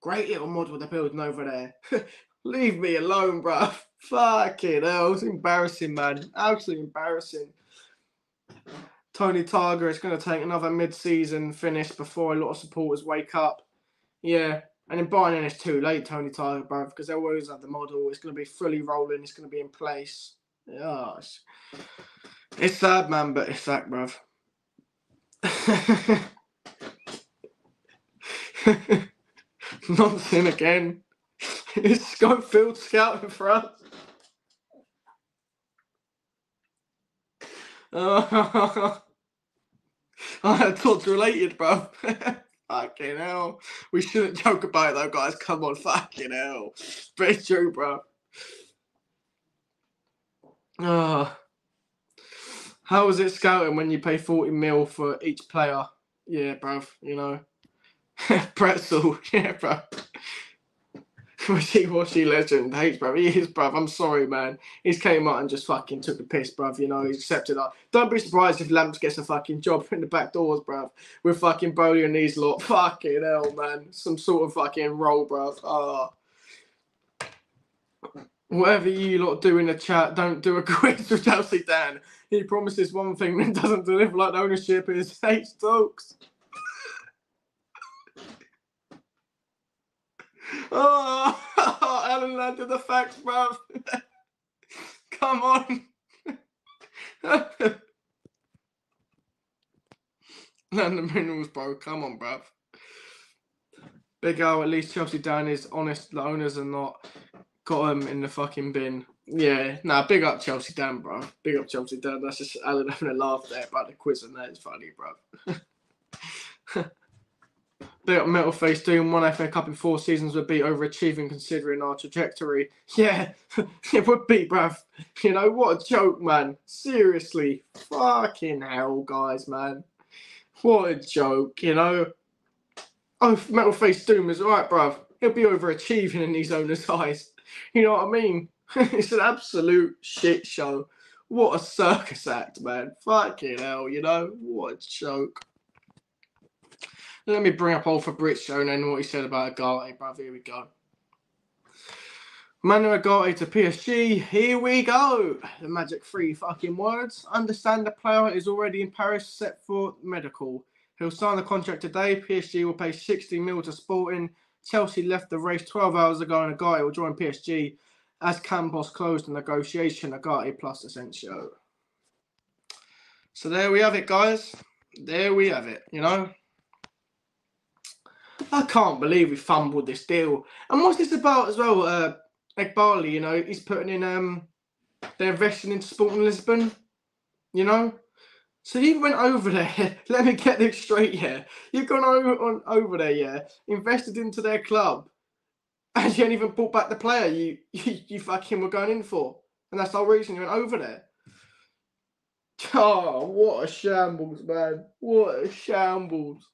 Great little model they're building over there. Leave me alone, bruv. Fucking hell. It's embarrassing, man. Absolutely embarrassing. Tony Targer is going to take another mid-season finish before a lot of supporters wake up. Yeah, and in Bayern it's too late, Tony Targer, bruv, because they always have the model. It's going to be fully rolling. It's going to be in place. Yeah, it's, it's sad, man, but it's that, bruv. Nonsense again. Is Schofield scouting for us? Uh, I thought related, bro. fucking hell. We shouldn't joke about it though, guys. Come on, fucking hell. It's true, bro. Oh. How is it scouting when you pay 40 mil for each player? Yeah, bruv, you know. Pretzel, yeah, bruv. Wishy-washy legend, hates, bruv. He is, bruv. I'm sorry, man. He's came out and just fucking took the piss, bruv. You know, he's accepted that. Don't be surprised if Lamps gets a fucking job in the back doors, bruv. With fucking Boehly and these lot. Fucking hell, man. Some sort of fucking role, bruv. Ah. Oh whatever you lot do in the chat, don't do a quiz with Chelsea Dan. He promises one thing and doesn't deliver like ownership is H talks. oh, Alan landed the facts, bruv. Come on. Land the minerals, bro. Come on, bruv. Big O, at least Chelsea Dan is honest. The owners are not got him in the fucking bin. Yeah, nah, big up Chelsea Dan, bro. Big up Chelsea Dan. That's just Alan having a laugh there about the quiz and that is funny, bro. big up Metal Face doing one FA Cup in four seasons would be overachieving considering our trajectory. Yeah, it would be, bruv. You know, what a joke, man. Seriously. Fucking hell, guys, man. What a joke, you know. Oh, Metal Face Doom is right, bruv. He'll be overachieving in these owners' eyes. You know what I mean? it's an absolute shit show. What a circus act, man. Fucking hell, you know? What a joke. Let me bring up old Fabrizio and then what he said about Ugarte, bruv. Here we go. Manu Ugarte to PSG. Here we go. The magic three fucking words. Understand the player is already in Paris set for medical. He'll sign the contract today. PSG will pay 60 mil to Sporting Chelsea left the race 12 hours ago and Ugarte will join PSG as Campos closed the negotiation. Ugarte plus Asensio. So there we have it, guys. There we have it, you know. I can't believe we fumbled this deal. And what's this about as well? Uh, Eghbali, you know, he's putting in um, they're investing into Sporting Lisbon, you know. So you went over there. Let me get this straight here. You've gone over on over there, yeah, invested into their club, and you ain't even brought back the player you, you you fucking were going in for, and that's the whole reason you went over there. Oh, what a shambles, man! What a shambles.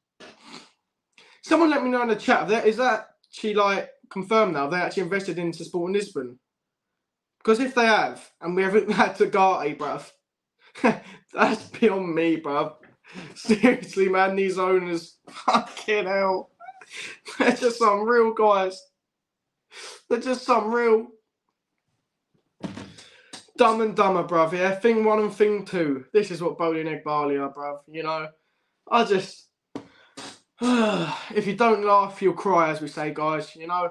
Someone let me know in the chat. That is that she like confirmed now they actually invested into Sporting Lisbon. Because if they have, and we haven't had Ugarte, bruv, that's beyond me, bruv. Seriously, man, these owners, fucking hell. They're just some real guys. They're just some real dumb and dumber, bruv. Yeah, thing one and thing two. This is what Boehly and Eghbali are, bruv. You know, I just if you don't laugh, you'll cry, as we say, guys. You know,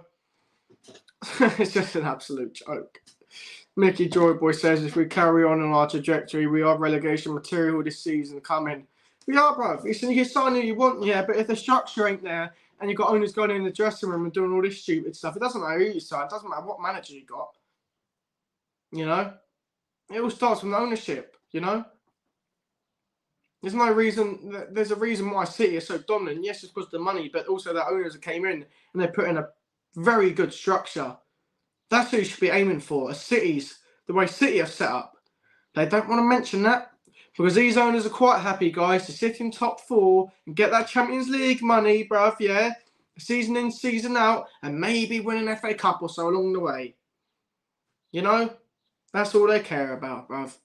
it's just an absolute joke. Mickey Joyboy says if we carry on on our trajectory, we are relegation material this season coming. We are, bro. Listen, you can sign who you want, yeah, but if the structure ain't there and you've got owners going in the dressing room and doing all this stupid stuff, it doesn't matter who you sign, it doesn't matter what manager you got. You know? It all starts from ownership, you know? There's no reason. There's a reason why City is so dominant. Yes, it's because of the money, but also the owners that came in and they put in a very good structure. That's who you should be aiming for. A City's the way City are set up. They don't want to mention that because these owners are quite happy, guys, to sit in top four and get that Champions League money, bruv. Yeah, season in, season out, and maybe win an FA Cup or so along the way. You know, that's all they care about, bruv.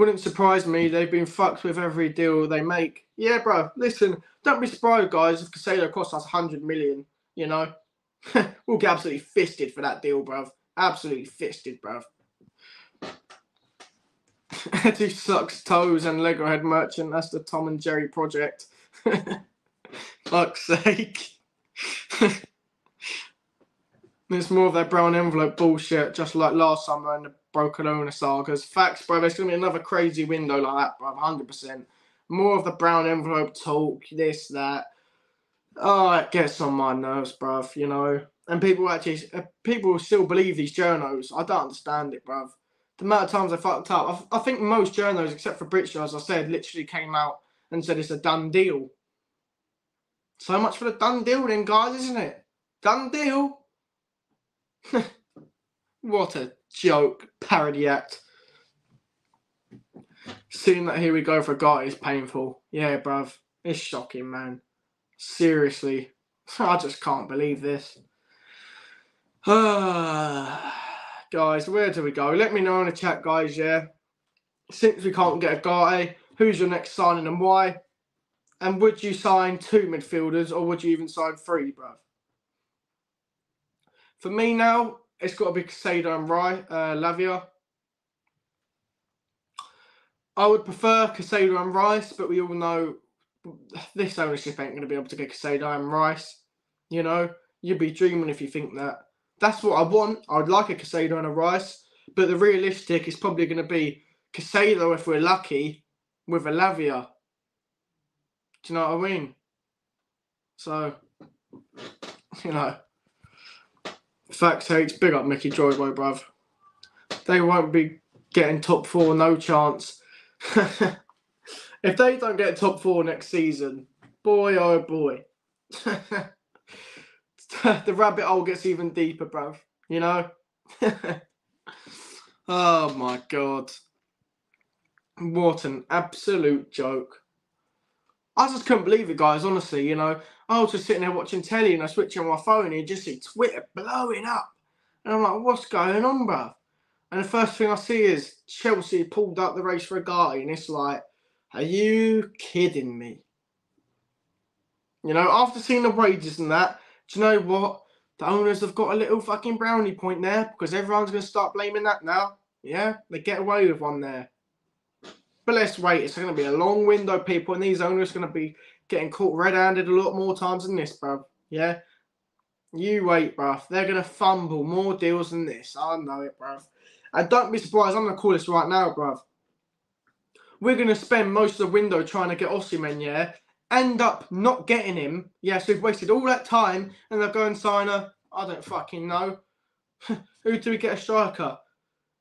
Wouldn't surprise me. They've been fucked with every deal they make. Yeah, bro. Listen, don't be surprised, guys, if Caicedo costs us 100 million, you know. we'll get absolutely fisted for that deal, bruv. Absolutely fisted, bruv. Eddie sucks toes and Lego head merchant. That's the Tom and Jerry project. Fuck's sake. It's more of that brown envelope bullshit, just like last summer in the broken owner sagas. Facts, bro. There's gonna be another crazy window like that, bro. Hundred percent. More of the brown envelope talk, this, that. Oh, it gets on my nerves, bruv. You know, and people actually, uh, people still believe these journos. I don't understand it, bruv. The amount of times I fucked up. I, I think most journos, except for Britcher, as I said, literally came out and said it's a done deal. So much for the done deal, then, guys, isn't it? Done deal. what a joke parody act. Seeing that here we go for Ugarte is painful. Yeah, bruv. It's shocking, man. Seriously. I just can't believe this. guys, where do we go? Let me know in the chat, guys, yeah. Since we can't get Ugarte, who's your next signing and why? And would you sign two midfielders or would you even sign three, bruv? For me now, it's got to be Caicedo and Rye, uh, Lavia. I would prefer Caicedo and Rice, but we all know this ownership ain't going to be able to get Caicedo and Rice. You know, you'd be dreaming if you think that. That's what I want. I'd like a Caicedo and a Rice, but the realistic is probably going to be Caicedo if we're lucky with a Lavia. Do you know what I mean? So, you know. Facts H, big up Mickey Joyboy, bruv. They won't be getting top four, no chance. if they don't get top four next season, boy oh boy. the rabbit hole gets even deeper, bruv. You know? oh my god. What an absolute joke. I just couldn't believe it, guys, honestly, you know. I was just sitting there watching telly and I switch on my phone and you just see Twitter blowing up. And I'm like, what's going on, bruv? And the first thing I see is Chelsea pulled up the race for Ugarte, and it's like, are you kidding me? You know, after seeing the wages and that, do you know what? The owners have got a little fucking brownie point there because everyone's going to start blaming that now. Yeah, they get away with one there. But let's wait. It's going to be a long window, people, and these owners are going to be getting caught red-handed a lot more times than this, bruv. Yeah? You wait, bruv. They're going to fumble more deals than this. I know it, bruv. And don't be surprised. I'm going to call this right now, bruv. We're going to spend most of the window trying to get Osimhen, yeah? end up not getting him, yes, we've wasted all that time and they'll go and sign a, I don't fucking know. Who do we get a striker?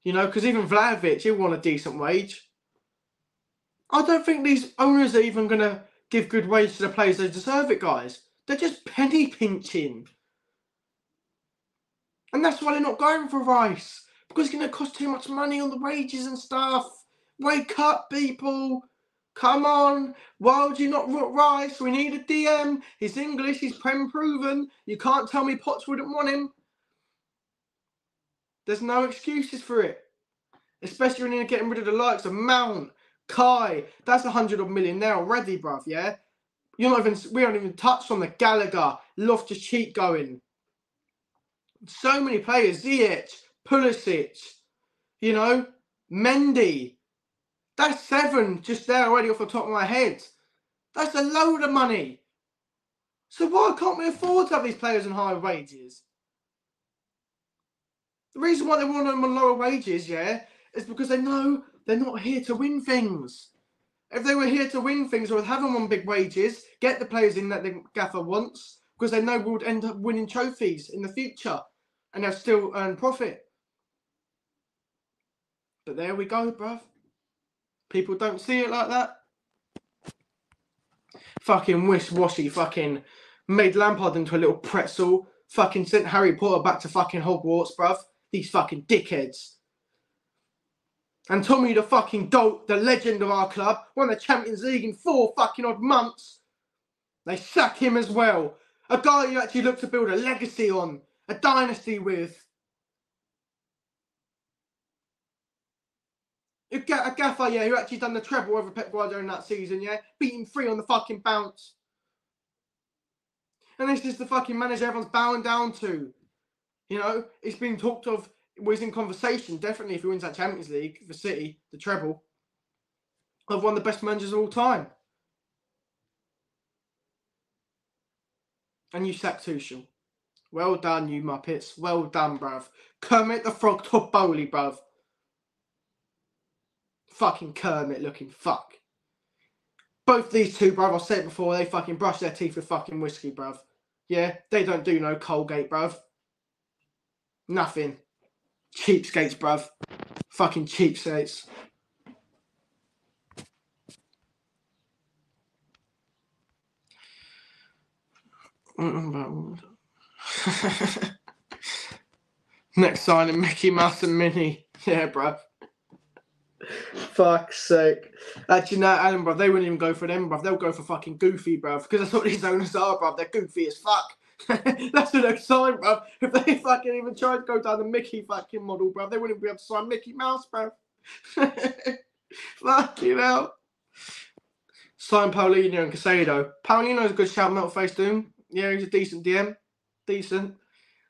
You know, because even Vlahovic, he'll want a decent wage. I don't think these owners are even going to give good wage to the players they deserve it, guys. They're just penny pinching. And that's why they're not going for Rice. Because it's going to cost too much money on the wages and stuff. Wake up, people. Come on. Why would you not want Rice? We need a DM. He's English. He's Prem proven. You can't tell me Poch wouldn't want him. There's no excuses for it. Especially when you're getting rid of the likes of Mount, Kai. That's a hundred of million there already, bruv, yeah? You're not even we haven't even touched on the Gallagher, Loftus Cheek going. So many players, Ziyech, Pulisic, you know, Mendy. That's seven just there already off the top of my head. That's a load of money. So why can't we afford to have these players on higher wages? The reason why they want them on lower wages, yeah, is because they know they're not here to win things. If they were here to win things or have them on big wages, get the players in that the gaffer wants, because they know we'll end up winning trophies in the future and they'll still earn profit. But there we go, bruv. People don't see it like that. Fucking wish-washy, fucking made Lampard into a little pretzel. Fucking sent Harry Potter back to fucking Hogwarts, bruv. These fucking dickheads. And Tommy the fucking dope, the legend of our club, won the Champions League in four fucking odd months. They sack him as well. A guy you actually look to build a legacy on, a dynasty with. A gaffer, yeah, who actually done the treble over Pep Guardiola in that season, yeah, beating three on the fucking bounce. And this is the fucking manager everyone's bowing down to. You know, it's been talked of, was in conversation, definitely if he wins that Champions League for City, the treble, of one of the best managers of all time. And you sack Tuchel. Well done, you Muppets. Well done, bruv. Kermit the Frog Todd Boehly, bruv. Fucking Kermit looking fuck. Both these two, bruv, I've said before, they fucking brush their teeth with fucking whiskey, bruv. Yeah, they don't do no Colgate, bruv. Nothing. Cheapskates, bruv. Fucking cheapskates. Next signing, Mickey Mouse and Minnie. Yeah, bruv. Fuck's sake. Actually, no, Alan, bruv, they wouldn't even go for them, bruv. They'll go for fucking Goofy, bruv. Because that's what these owners are, bruv. They're goofy as fuck. that's next sign, bruv. If they fucking even tried to go down the Mickey fucking model, bruv, they wouldn't be able to sign Mickey Mouse, bruv. fucking hell. Sign Paulinho and Caicedo. Paulinho's a good shout, Metal Face Doom yeah, he's a decent DM, decent.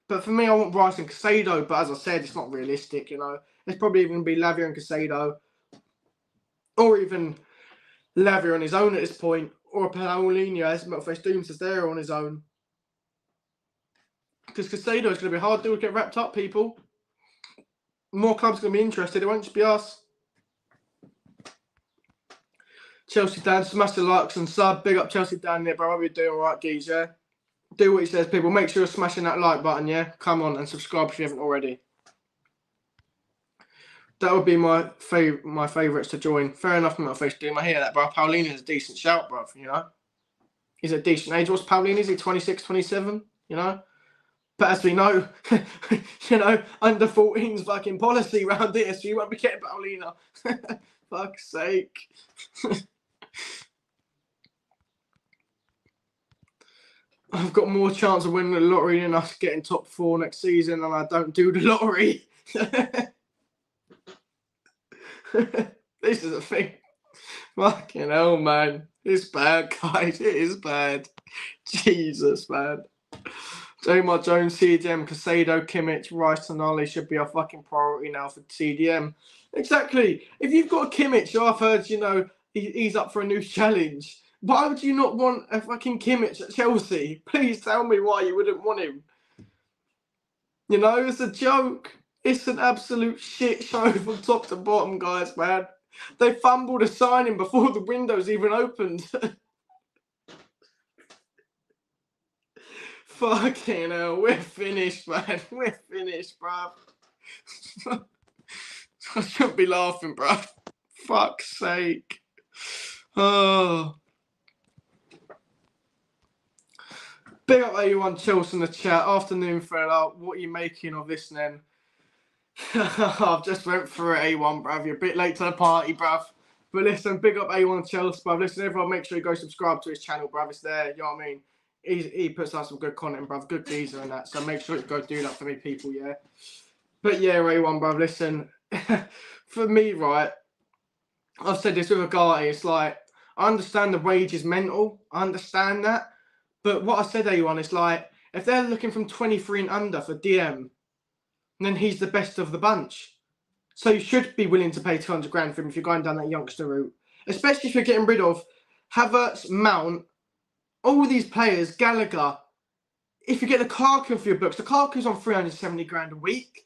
But for me, I want Bryson Caicedo. But as I said, it's not realistic. You know, it's probably even be Lavia and Caicedo, or even Lavia on his own at this point, or Paulinho, as Metalface Doom says, there on his own. Because Caicedo is going to be hard to get wrapped up, people. More clubs are going to be interested. It won't just be us. Chelsea Dan, smash the likes and sub. Big up Chelsea Dan there, bro. We're doing all right, geez, yeah? do what he says, people. Make sure you're smashing that like button, yeah? Come on and subscribe if you haven't already. That would be my fav- my favourites to join. Fair enough, Metal Face Doom. I hear that, bro. Paulinho is a decent shout, bro, you know? He's a decent age. What's Paulinho? Is he 26, 27? You know? But as we know, you know, under 14's fucking policy around here, so you won't be getting Paulinho. Fuck's sake. I've got more chance of winning the lottery than us getting top four next season, and I don't do the lottery. this is a thing. Fucking hell, man. It's bad, guys. It is bad. Jesus, man. Jamar Jones, CDM, Caicedo, Kimmich, Rice, and Ali should be our fucking priority now for CDM. Exactly. If you've got a Kimmich, I've heard, you know, he's up for a new challenge. Why would you not want a fucking Kimmich at Chelsea? Please tell me why you wouldn't want him. You know, it's a joke. It's an absolute shit show from top to bottom, guys, man. They fumbled a signing before the window's even opened. Fucking hell, we're finished, man. We're finished, bruv. I shouldn't be laughing, bruv. Fuck's sake. Oh. Big up everyone, Chelsea in the chat. Afternoon, fella. What are you making of this then? I've just went it, A1, bruv. You're a bit late to the party, bruv. But listen, big up A1 Chelsea, bruv. Listen, everyone, make sure you go subscribe to his channel, bruv. It's there, you know what I mean? He, he puts out some good content, bruv. Good geezer and that. So make sure you go do that for me, people, yeah? But yeah, A1, bruv, listen. for me, right, I've said this with Ugarte, it's like, I understand the wage is mental. I understand that. But what I said, A1, is like, if they're looking from 23 and under for DM, then he's the best of the bunch. So you should be willing to pay 200 grand for him if you're going down that youngster route. Especially if you're getting rid of Havertz, Mount, all these players, Gallagher. If you get the Lukaku for your books, the Lukaku's on 370 grand a week.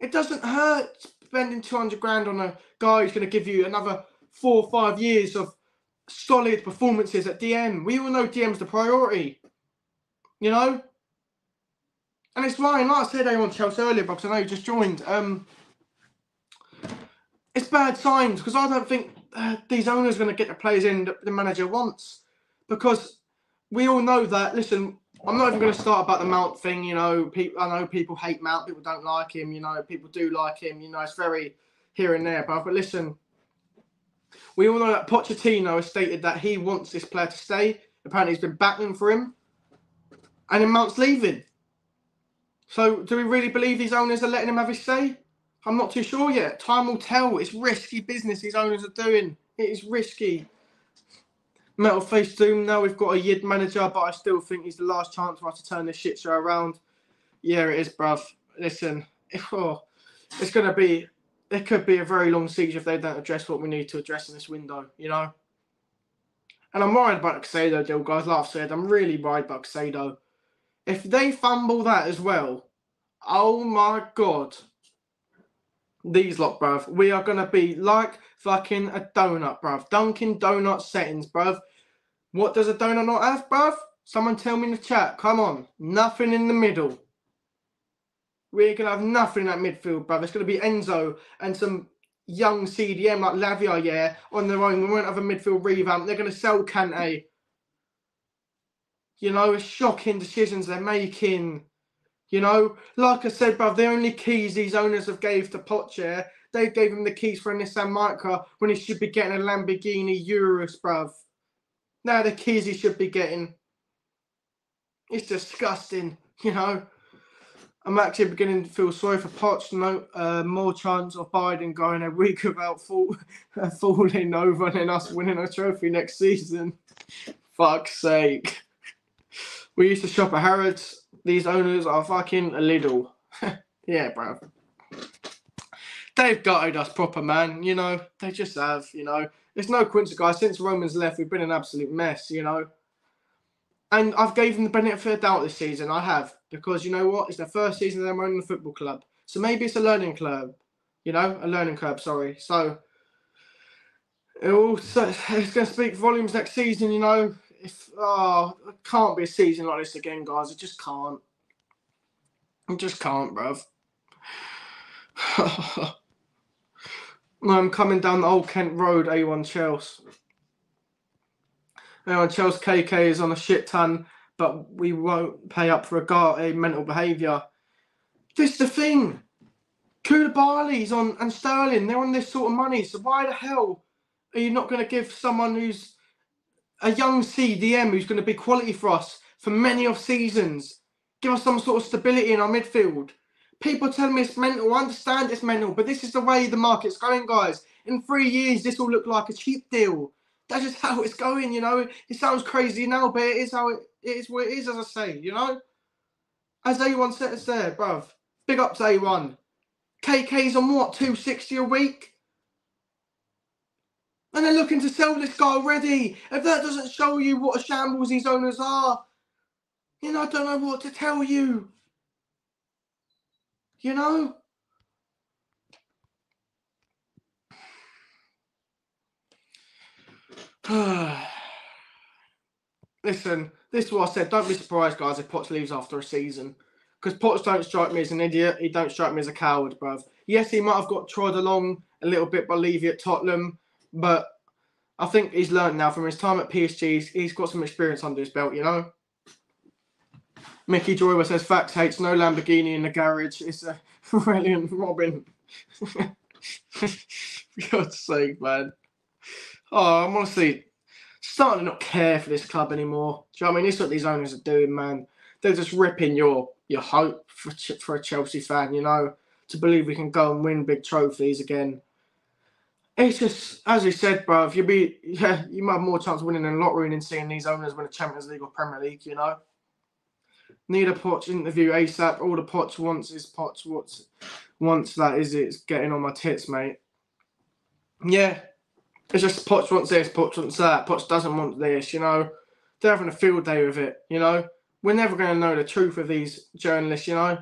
It doesn't hurt spending 200 grand on a guy who's going to give you another four or five years of solid performances at DM. We all know DM's the priority. You know? And it's fine. Like I said, I want Chelsea earlier, because I know you just joined. Um, it's bad signs because I don't think uh, these owners are going to get the players in that the manager wants. Because we all know that. Listen, I'm not even going to start about the Mount thing. You know, people. I know people hate Mount. People don't like him. You know, people do like him. You know, it's very here and there. But but listen, we all know that Pochettino has stated that he wants this player to stay. Apparently, he's been battling for him, and then Mount's leaving. So, do we really believe these owners are letting him have his say? I'm not too sure yet. Time will tell. It's risky business these owners are doing. It is risky. Metal Face Doom, now we've got a Yid manager, but I still think he's the last chance for us to turn this shit show around. Yeah, it is, bruv. Listen, oh, it's going to be, it could be a very long siege if they don't address what we need to address in this window, you know? And I'm worried about the deal, guys. Like I've said, I'm really worried about Caicedo. If they fumble that as well, oh my god. These lot, bruv. We are going to be like fucking a donut, bruv. Dunkin' Donut settings, bruv. What does a donut not have, bruv? Someone tell me in the chat. Come on. Nothing in the middle. We're to have nothing in that midfield, bruv. It's to be Enzo and some young CDM like Lavia, yeah, on their own. We won't have a midfield revamp. They're going to sell Kante. You know, shocking decisions they're making. You know, like I said, bruv, the only keys these owners have gave to Pocher, they gave him the keys for a Nissan Micra when he should be getting a Lamborghini Urus, bruv. Now the keys he should be getting. It's disgusting, you know. I'm actually beginning to feel sorry for Poch. No, uh, more chance of Biden going a week without fall, falling over and us winning a trophy next season. Fuck's sake. We used to shop at Harrods. These owners are fucking a little. yeah, bro. They've gutted us proper, man. You know, they just have, you know. It's no coincidence, guys. Since Roman's left, we've been an absolute mess, you know. And I've gave them the benefit of the doubt this season. I have. Because you know what? It's the first season they're running the football club. So maybe it's a learning club. You know, a learning curve, sorry. So it also, it's going to speak volumes next season, you know if oh, it can't be a season like this again, guys. It just can't. It just can't, bruv. I'm coming down the old Kent Road, A1 Chelsea. A1 Chelsea KK is on a shit ton, but we won't pay up for a, a mental behaviour. This is the thing. Koulibaly's on and Sterling, they're on this sort of money. So why the hell are you not going to give someone who's a young CDM who's going to be quality for us for many of seasons. Give us some sort of stability in our midfield. People tell me it's mental. I understand it's mental, but this is the way the market's going, guys. In three years, this will look like a cheap deal. That's just how it's going, you know. It sounds crazy now, but it is how it, it is. What it is, as I say, you know. As A1 says there, bruv. Big up to A1. KK's on what? 260 a week? And they're looking to sell this guy already. If that doesn't show you what a shambles these owners are, you know, I don't know what to tell you. You know? listen, this is what I said. Don't be surprised, guys, if Poch leaves after a season. Because Poch don't strike me as an idiot. He don't strike me as a coward, bruv. Yes, he might have got trod along a little bit by Levy at Tottenham, but I think he's learned now from his time at PSG. He's got some experience under his belt, you know. Mickey Joyber says facts hates no Lamborghini in the garage. It's a brilliant Robin. God's sake, man. Oh, I'm honestly starting to not care for this club anymore. Do you know I mean? This is what these owners are doing, man. They're just ripping your your hope for for a Chelsea fan, you know, to believe we can go and win big trophies again. It's just, as you said, bro, if you be, yeah, you might have more chance of winning in the lottery than seeing these owners win a Champions League or Premier League, you know. Need a Poch interview ASAP. All the Poch wants is Poch wants wants that is it's getting on my tits, mate. Yeah, it's just Poch wants this, Poch wants that. Poch doesn't want this, you know. They're having a field day with it, you know. We're never going to know the truth of these journalists, you know.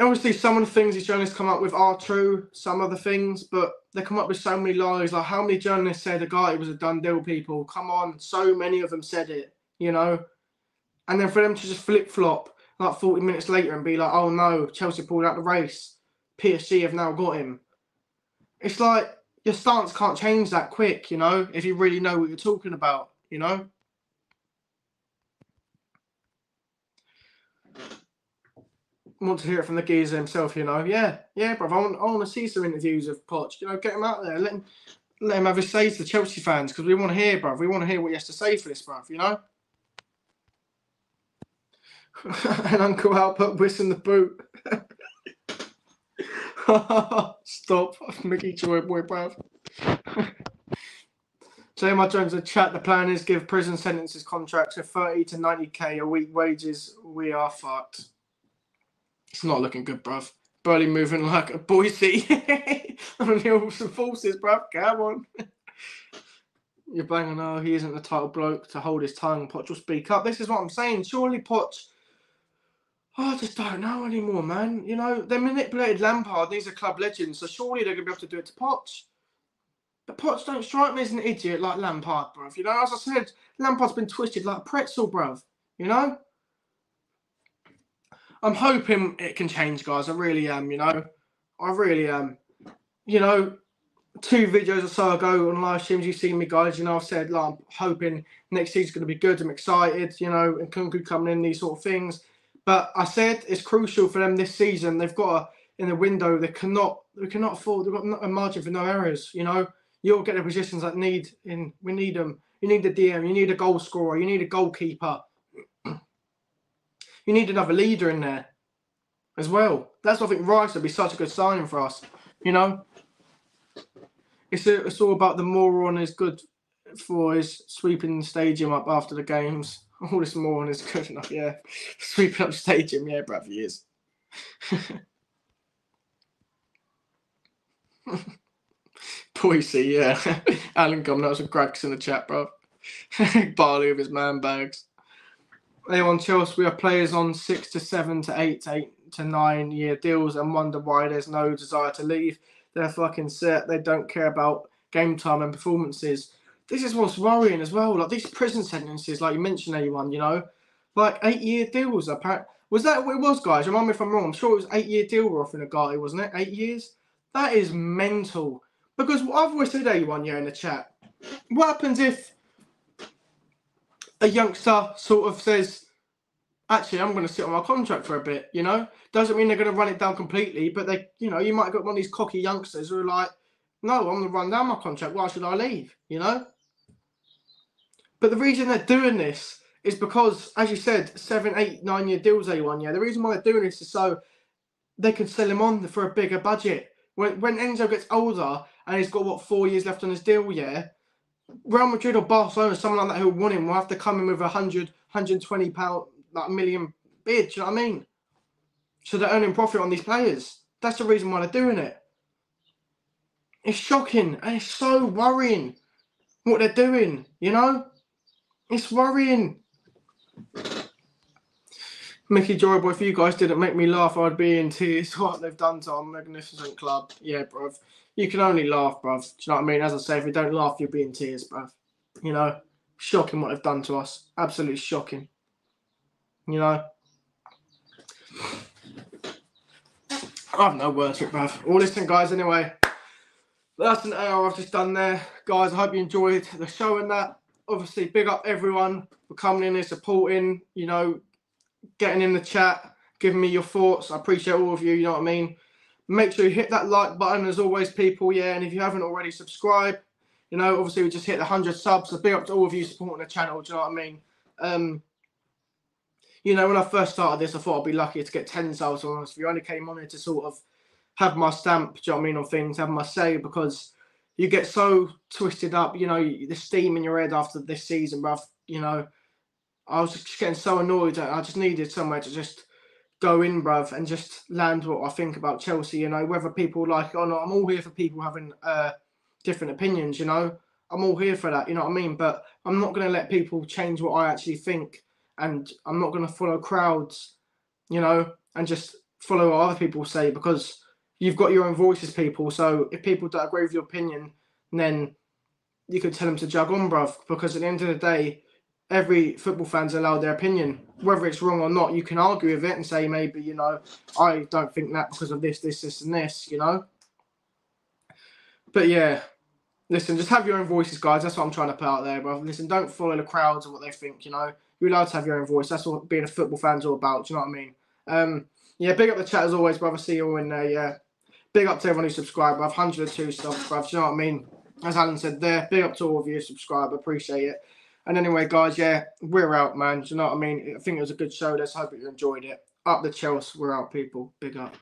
Obviously, some of the things these journalists come up with are true, some of the things, but they come up with so many lies. Like, how many journalists said Ugarte was a done deal, people? Come on, so many of them said it, you know. And then for them to just flip flop like 40 minutes later and be like, oh no, Chelsea pulled out the race. PSG have now got him. It's like your stance can't change that quick, you know, if you really know what you're talking about, you know? Want to hear it from the geezer himself, you know? Yeah, yeah, bro. I want, I want to see some interviews of Poch. You know, get him out there. Let him, let him have his say to the Chelsea fans because we want to hear, bro. We want to hear what he has to say for this, bro. You know? and Uncle Al put Wiss in the boot. Stop, Mickey Joy boy, bruv. my Jones in chat. The plan is give prison sentences contracts of 30 to 90k a week wages. We are fucked. It's not looking good, bruv. Boehly moving like a Boise. on the awesome forces, bruv. Come on. You're banging, oh, he isn't the title bloke to hold his tongue. Poch will speak up. This is what I'm saying. Surely Poch I just don't know anymore, man. You know, they manipulated Lampard. These are club legends, so surely they're going to be able to do it to Poch. But Poch don't strike me as an idiot like Lampard, bruv. You know, as I said, Lampard's been twisted like a pretzel, bruv. You know? I'm hoping it can change, guys. I really am, you know? I really am. You know, two videos or so ago on live streams, you've seen me, guys. You know, I've said, like, I'm hoping next season's going to be good. I'm excited, you know, and Nkunku coming in, these sort of things. But I said it's crucial for them this season. They've got a, in the window. They cannot. They cannot afford. They've got a margin for no errors. You know, you'll get the positions that need in. We need them. You need the DM. You need a goal scorer. You need a goalkeeper. You need another leader in there as well. That's why I think Rice would be such a good signing for us. You know, it's a, it's all about the moron is good for his sweeping the stadium up after the games. All this moron is good enough, yeah. Sweeping up stadium, yeah, bruv, he is. Boise, yeah. Alan out some cracks in the chat, bro. Boehly with his man bags. They on Chelsea, we have players on six to seven to eight to eight to nine year deals and wonder why there's no desire to leave. They're fucking set. They don't care about game time and performances this is what's worrying as well. Like these prison sentences, like you mentioned, anyone, you know, like eight year deals. Apparently, was that what it was, guys? Remind me if I'm wrong. I'm sure it was eight year deal we're offering Ugarte, wasn't it? Eight years. That is mental. Because what I've always said anyone, yeah, in the chat. What happens if a youngster sort of says, actually, I'm going to sit on my contract for a bit, you know? Doesn't mean they're going to run it down completely, but they, you know, you might get one of these cocky youngsters who are like, no, I'm going to run down my contract. Why should I leave, you know? But the reason they're doing this is because, as you said, seven, eight, nine year deals they won. Yeah, the reason why they're doing this is so they can sell him on for a bigger budget. When when Enzo gets older and he's got what four years left on his deal, yeah, Real Madrid or Barcelona, someone like that who want him will have to come in with a hundred, hundred twenty pound, like million bid. Do you know what I mean? So they're earning profit on these players. That's the reason why they're doing it. It's shocking and it's so worrying what they're doing. You know. It's worrying. Mickey Joyboy, if you guys didn't make me laugh, I'd be in tears. What they've done to our magnificent club. Yeah, bruv. You can only laugh, bruv. Do you know what I mean? As I say, if you don't laugh, you'll be in tears, bruv. You know? shocking what they've done to us. Absolutely shocking. You know. I have no words for it, bruv. Well, listen, guys, anyway. That's an hour I've just done there. Guys, I hope you enjoyed the show and that. Obviously, big up everyone for coming in here, supporting, you know, getting in the chat, giving me your thoughts. I appreciate all of you, you know what I mean? Make sure you hit that like button as always, people, yeah. And if you haven't already, subscribe. You know, obviously, we just hit the 100 subs. So big up to all of you supporting the channel, do you know what I mean? Um, you know, when I first started this, I thought I'd be lucky to get 10 subs. Honestly, you only came on here to sort of have my stamp, do you know what I mean, on things, have my say, because you get so twisted up, you know, the steam in your head after this season, bruv. You know, I was just getting so annoyed. I just needed somewhere to just go in, bruv, and just land what I think about Chelsea. You know, whether people like it or not, I'm all here for people having uh, different opinions. You know, I'm all here for that. You know what I mean? But I'm not going to let people change what I actually think, and I'm not going to follow crowds. You know, and just follow what other people say because you've got your own voices, people. So if people don't agree with your opinion, then you could tell them to jug on, bruv. Because at the end of the day, every football fan's allowed their opinion. Whether it's wrong or not, you can argue with it and say maybe, you know, I don't think that because of this, this, this, and this, you know. But yeah, listen, just have your own voices, guys. That's what I'm trying to put out there, bruv. Listen, don't follow the crowds or what they think, you know. You're allowed to have your own voice. That's what being a football fan's all about. Do you know what I mean? Um, yeah, big up the chat as always, brother. See you all in there. Yeah, big up to everyone who subscribed, bruv. 102 subs, bruv. Do you know what I mean? As Alan said there, big up to all of you subscribe. Appreciate it. And anyway, guys, yeah, we're out, man. Do you know what I mean? I think it was a good show. Let's hope you enjoyed it. Up the Chelsea. We're out, people. Big up.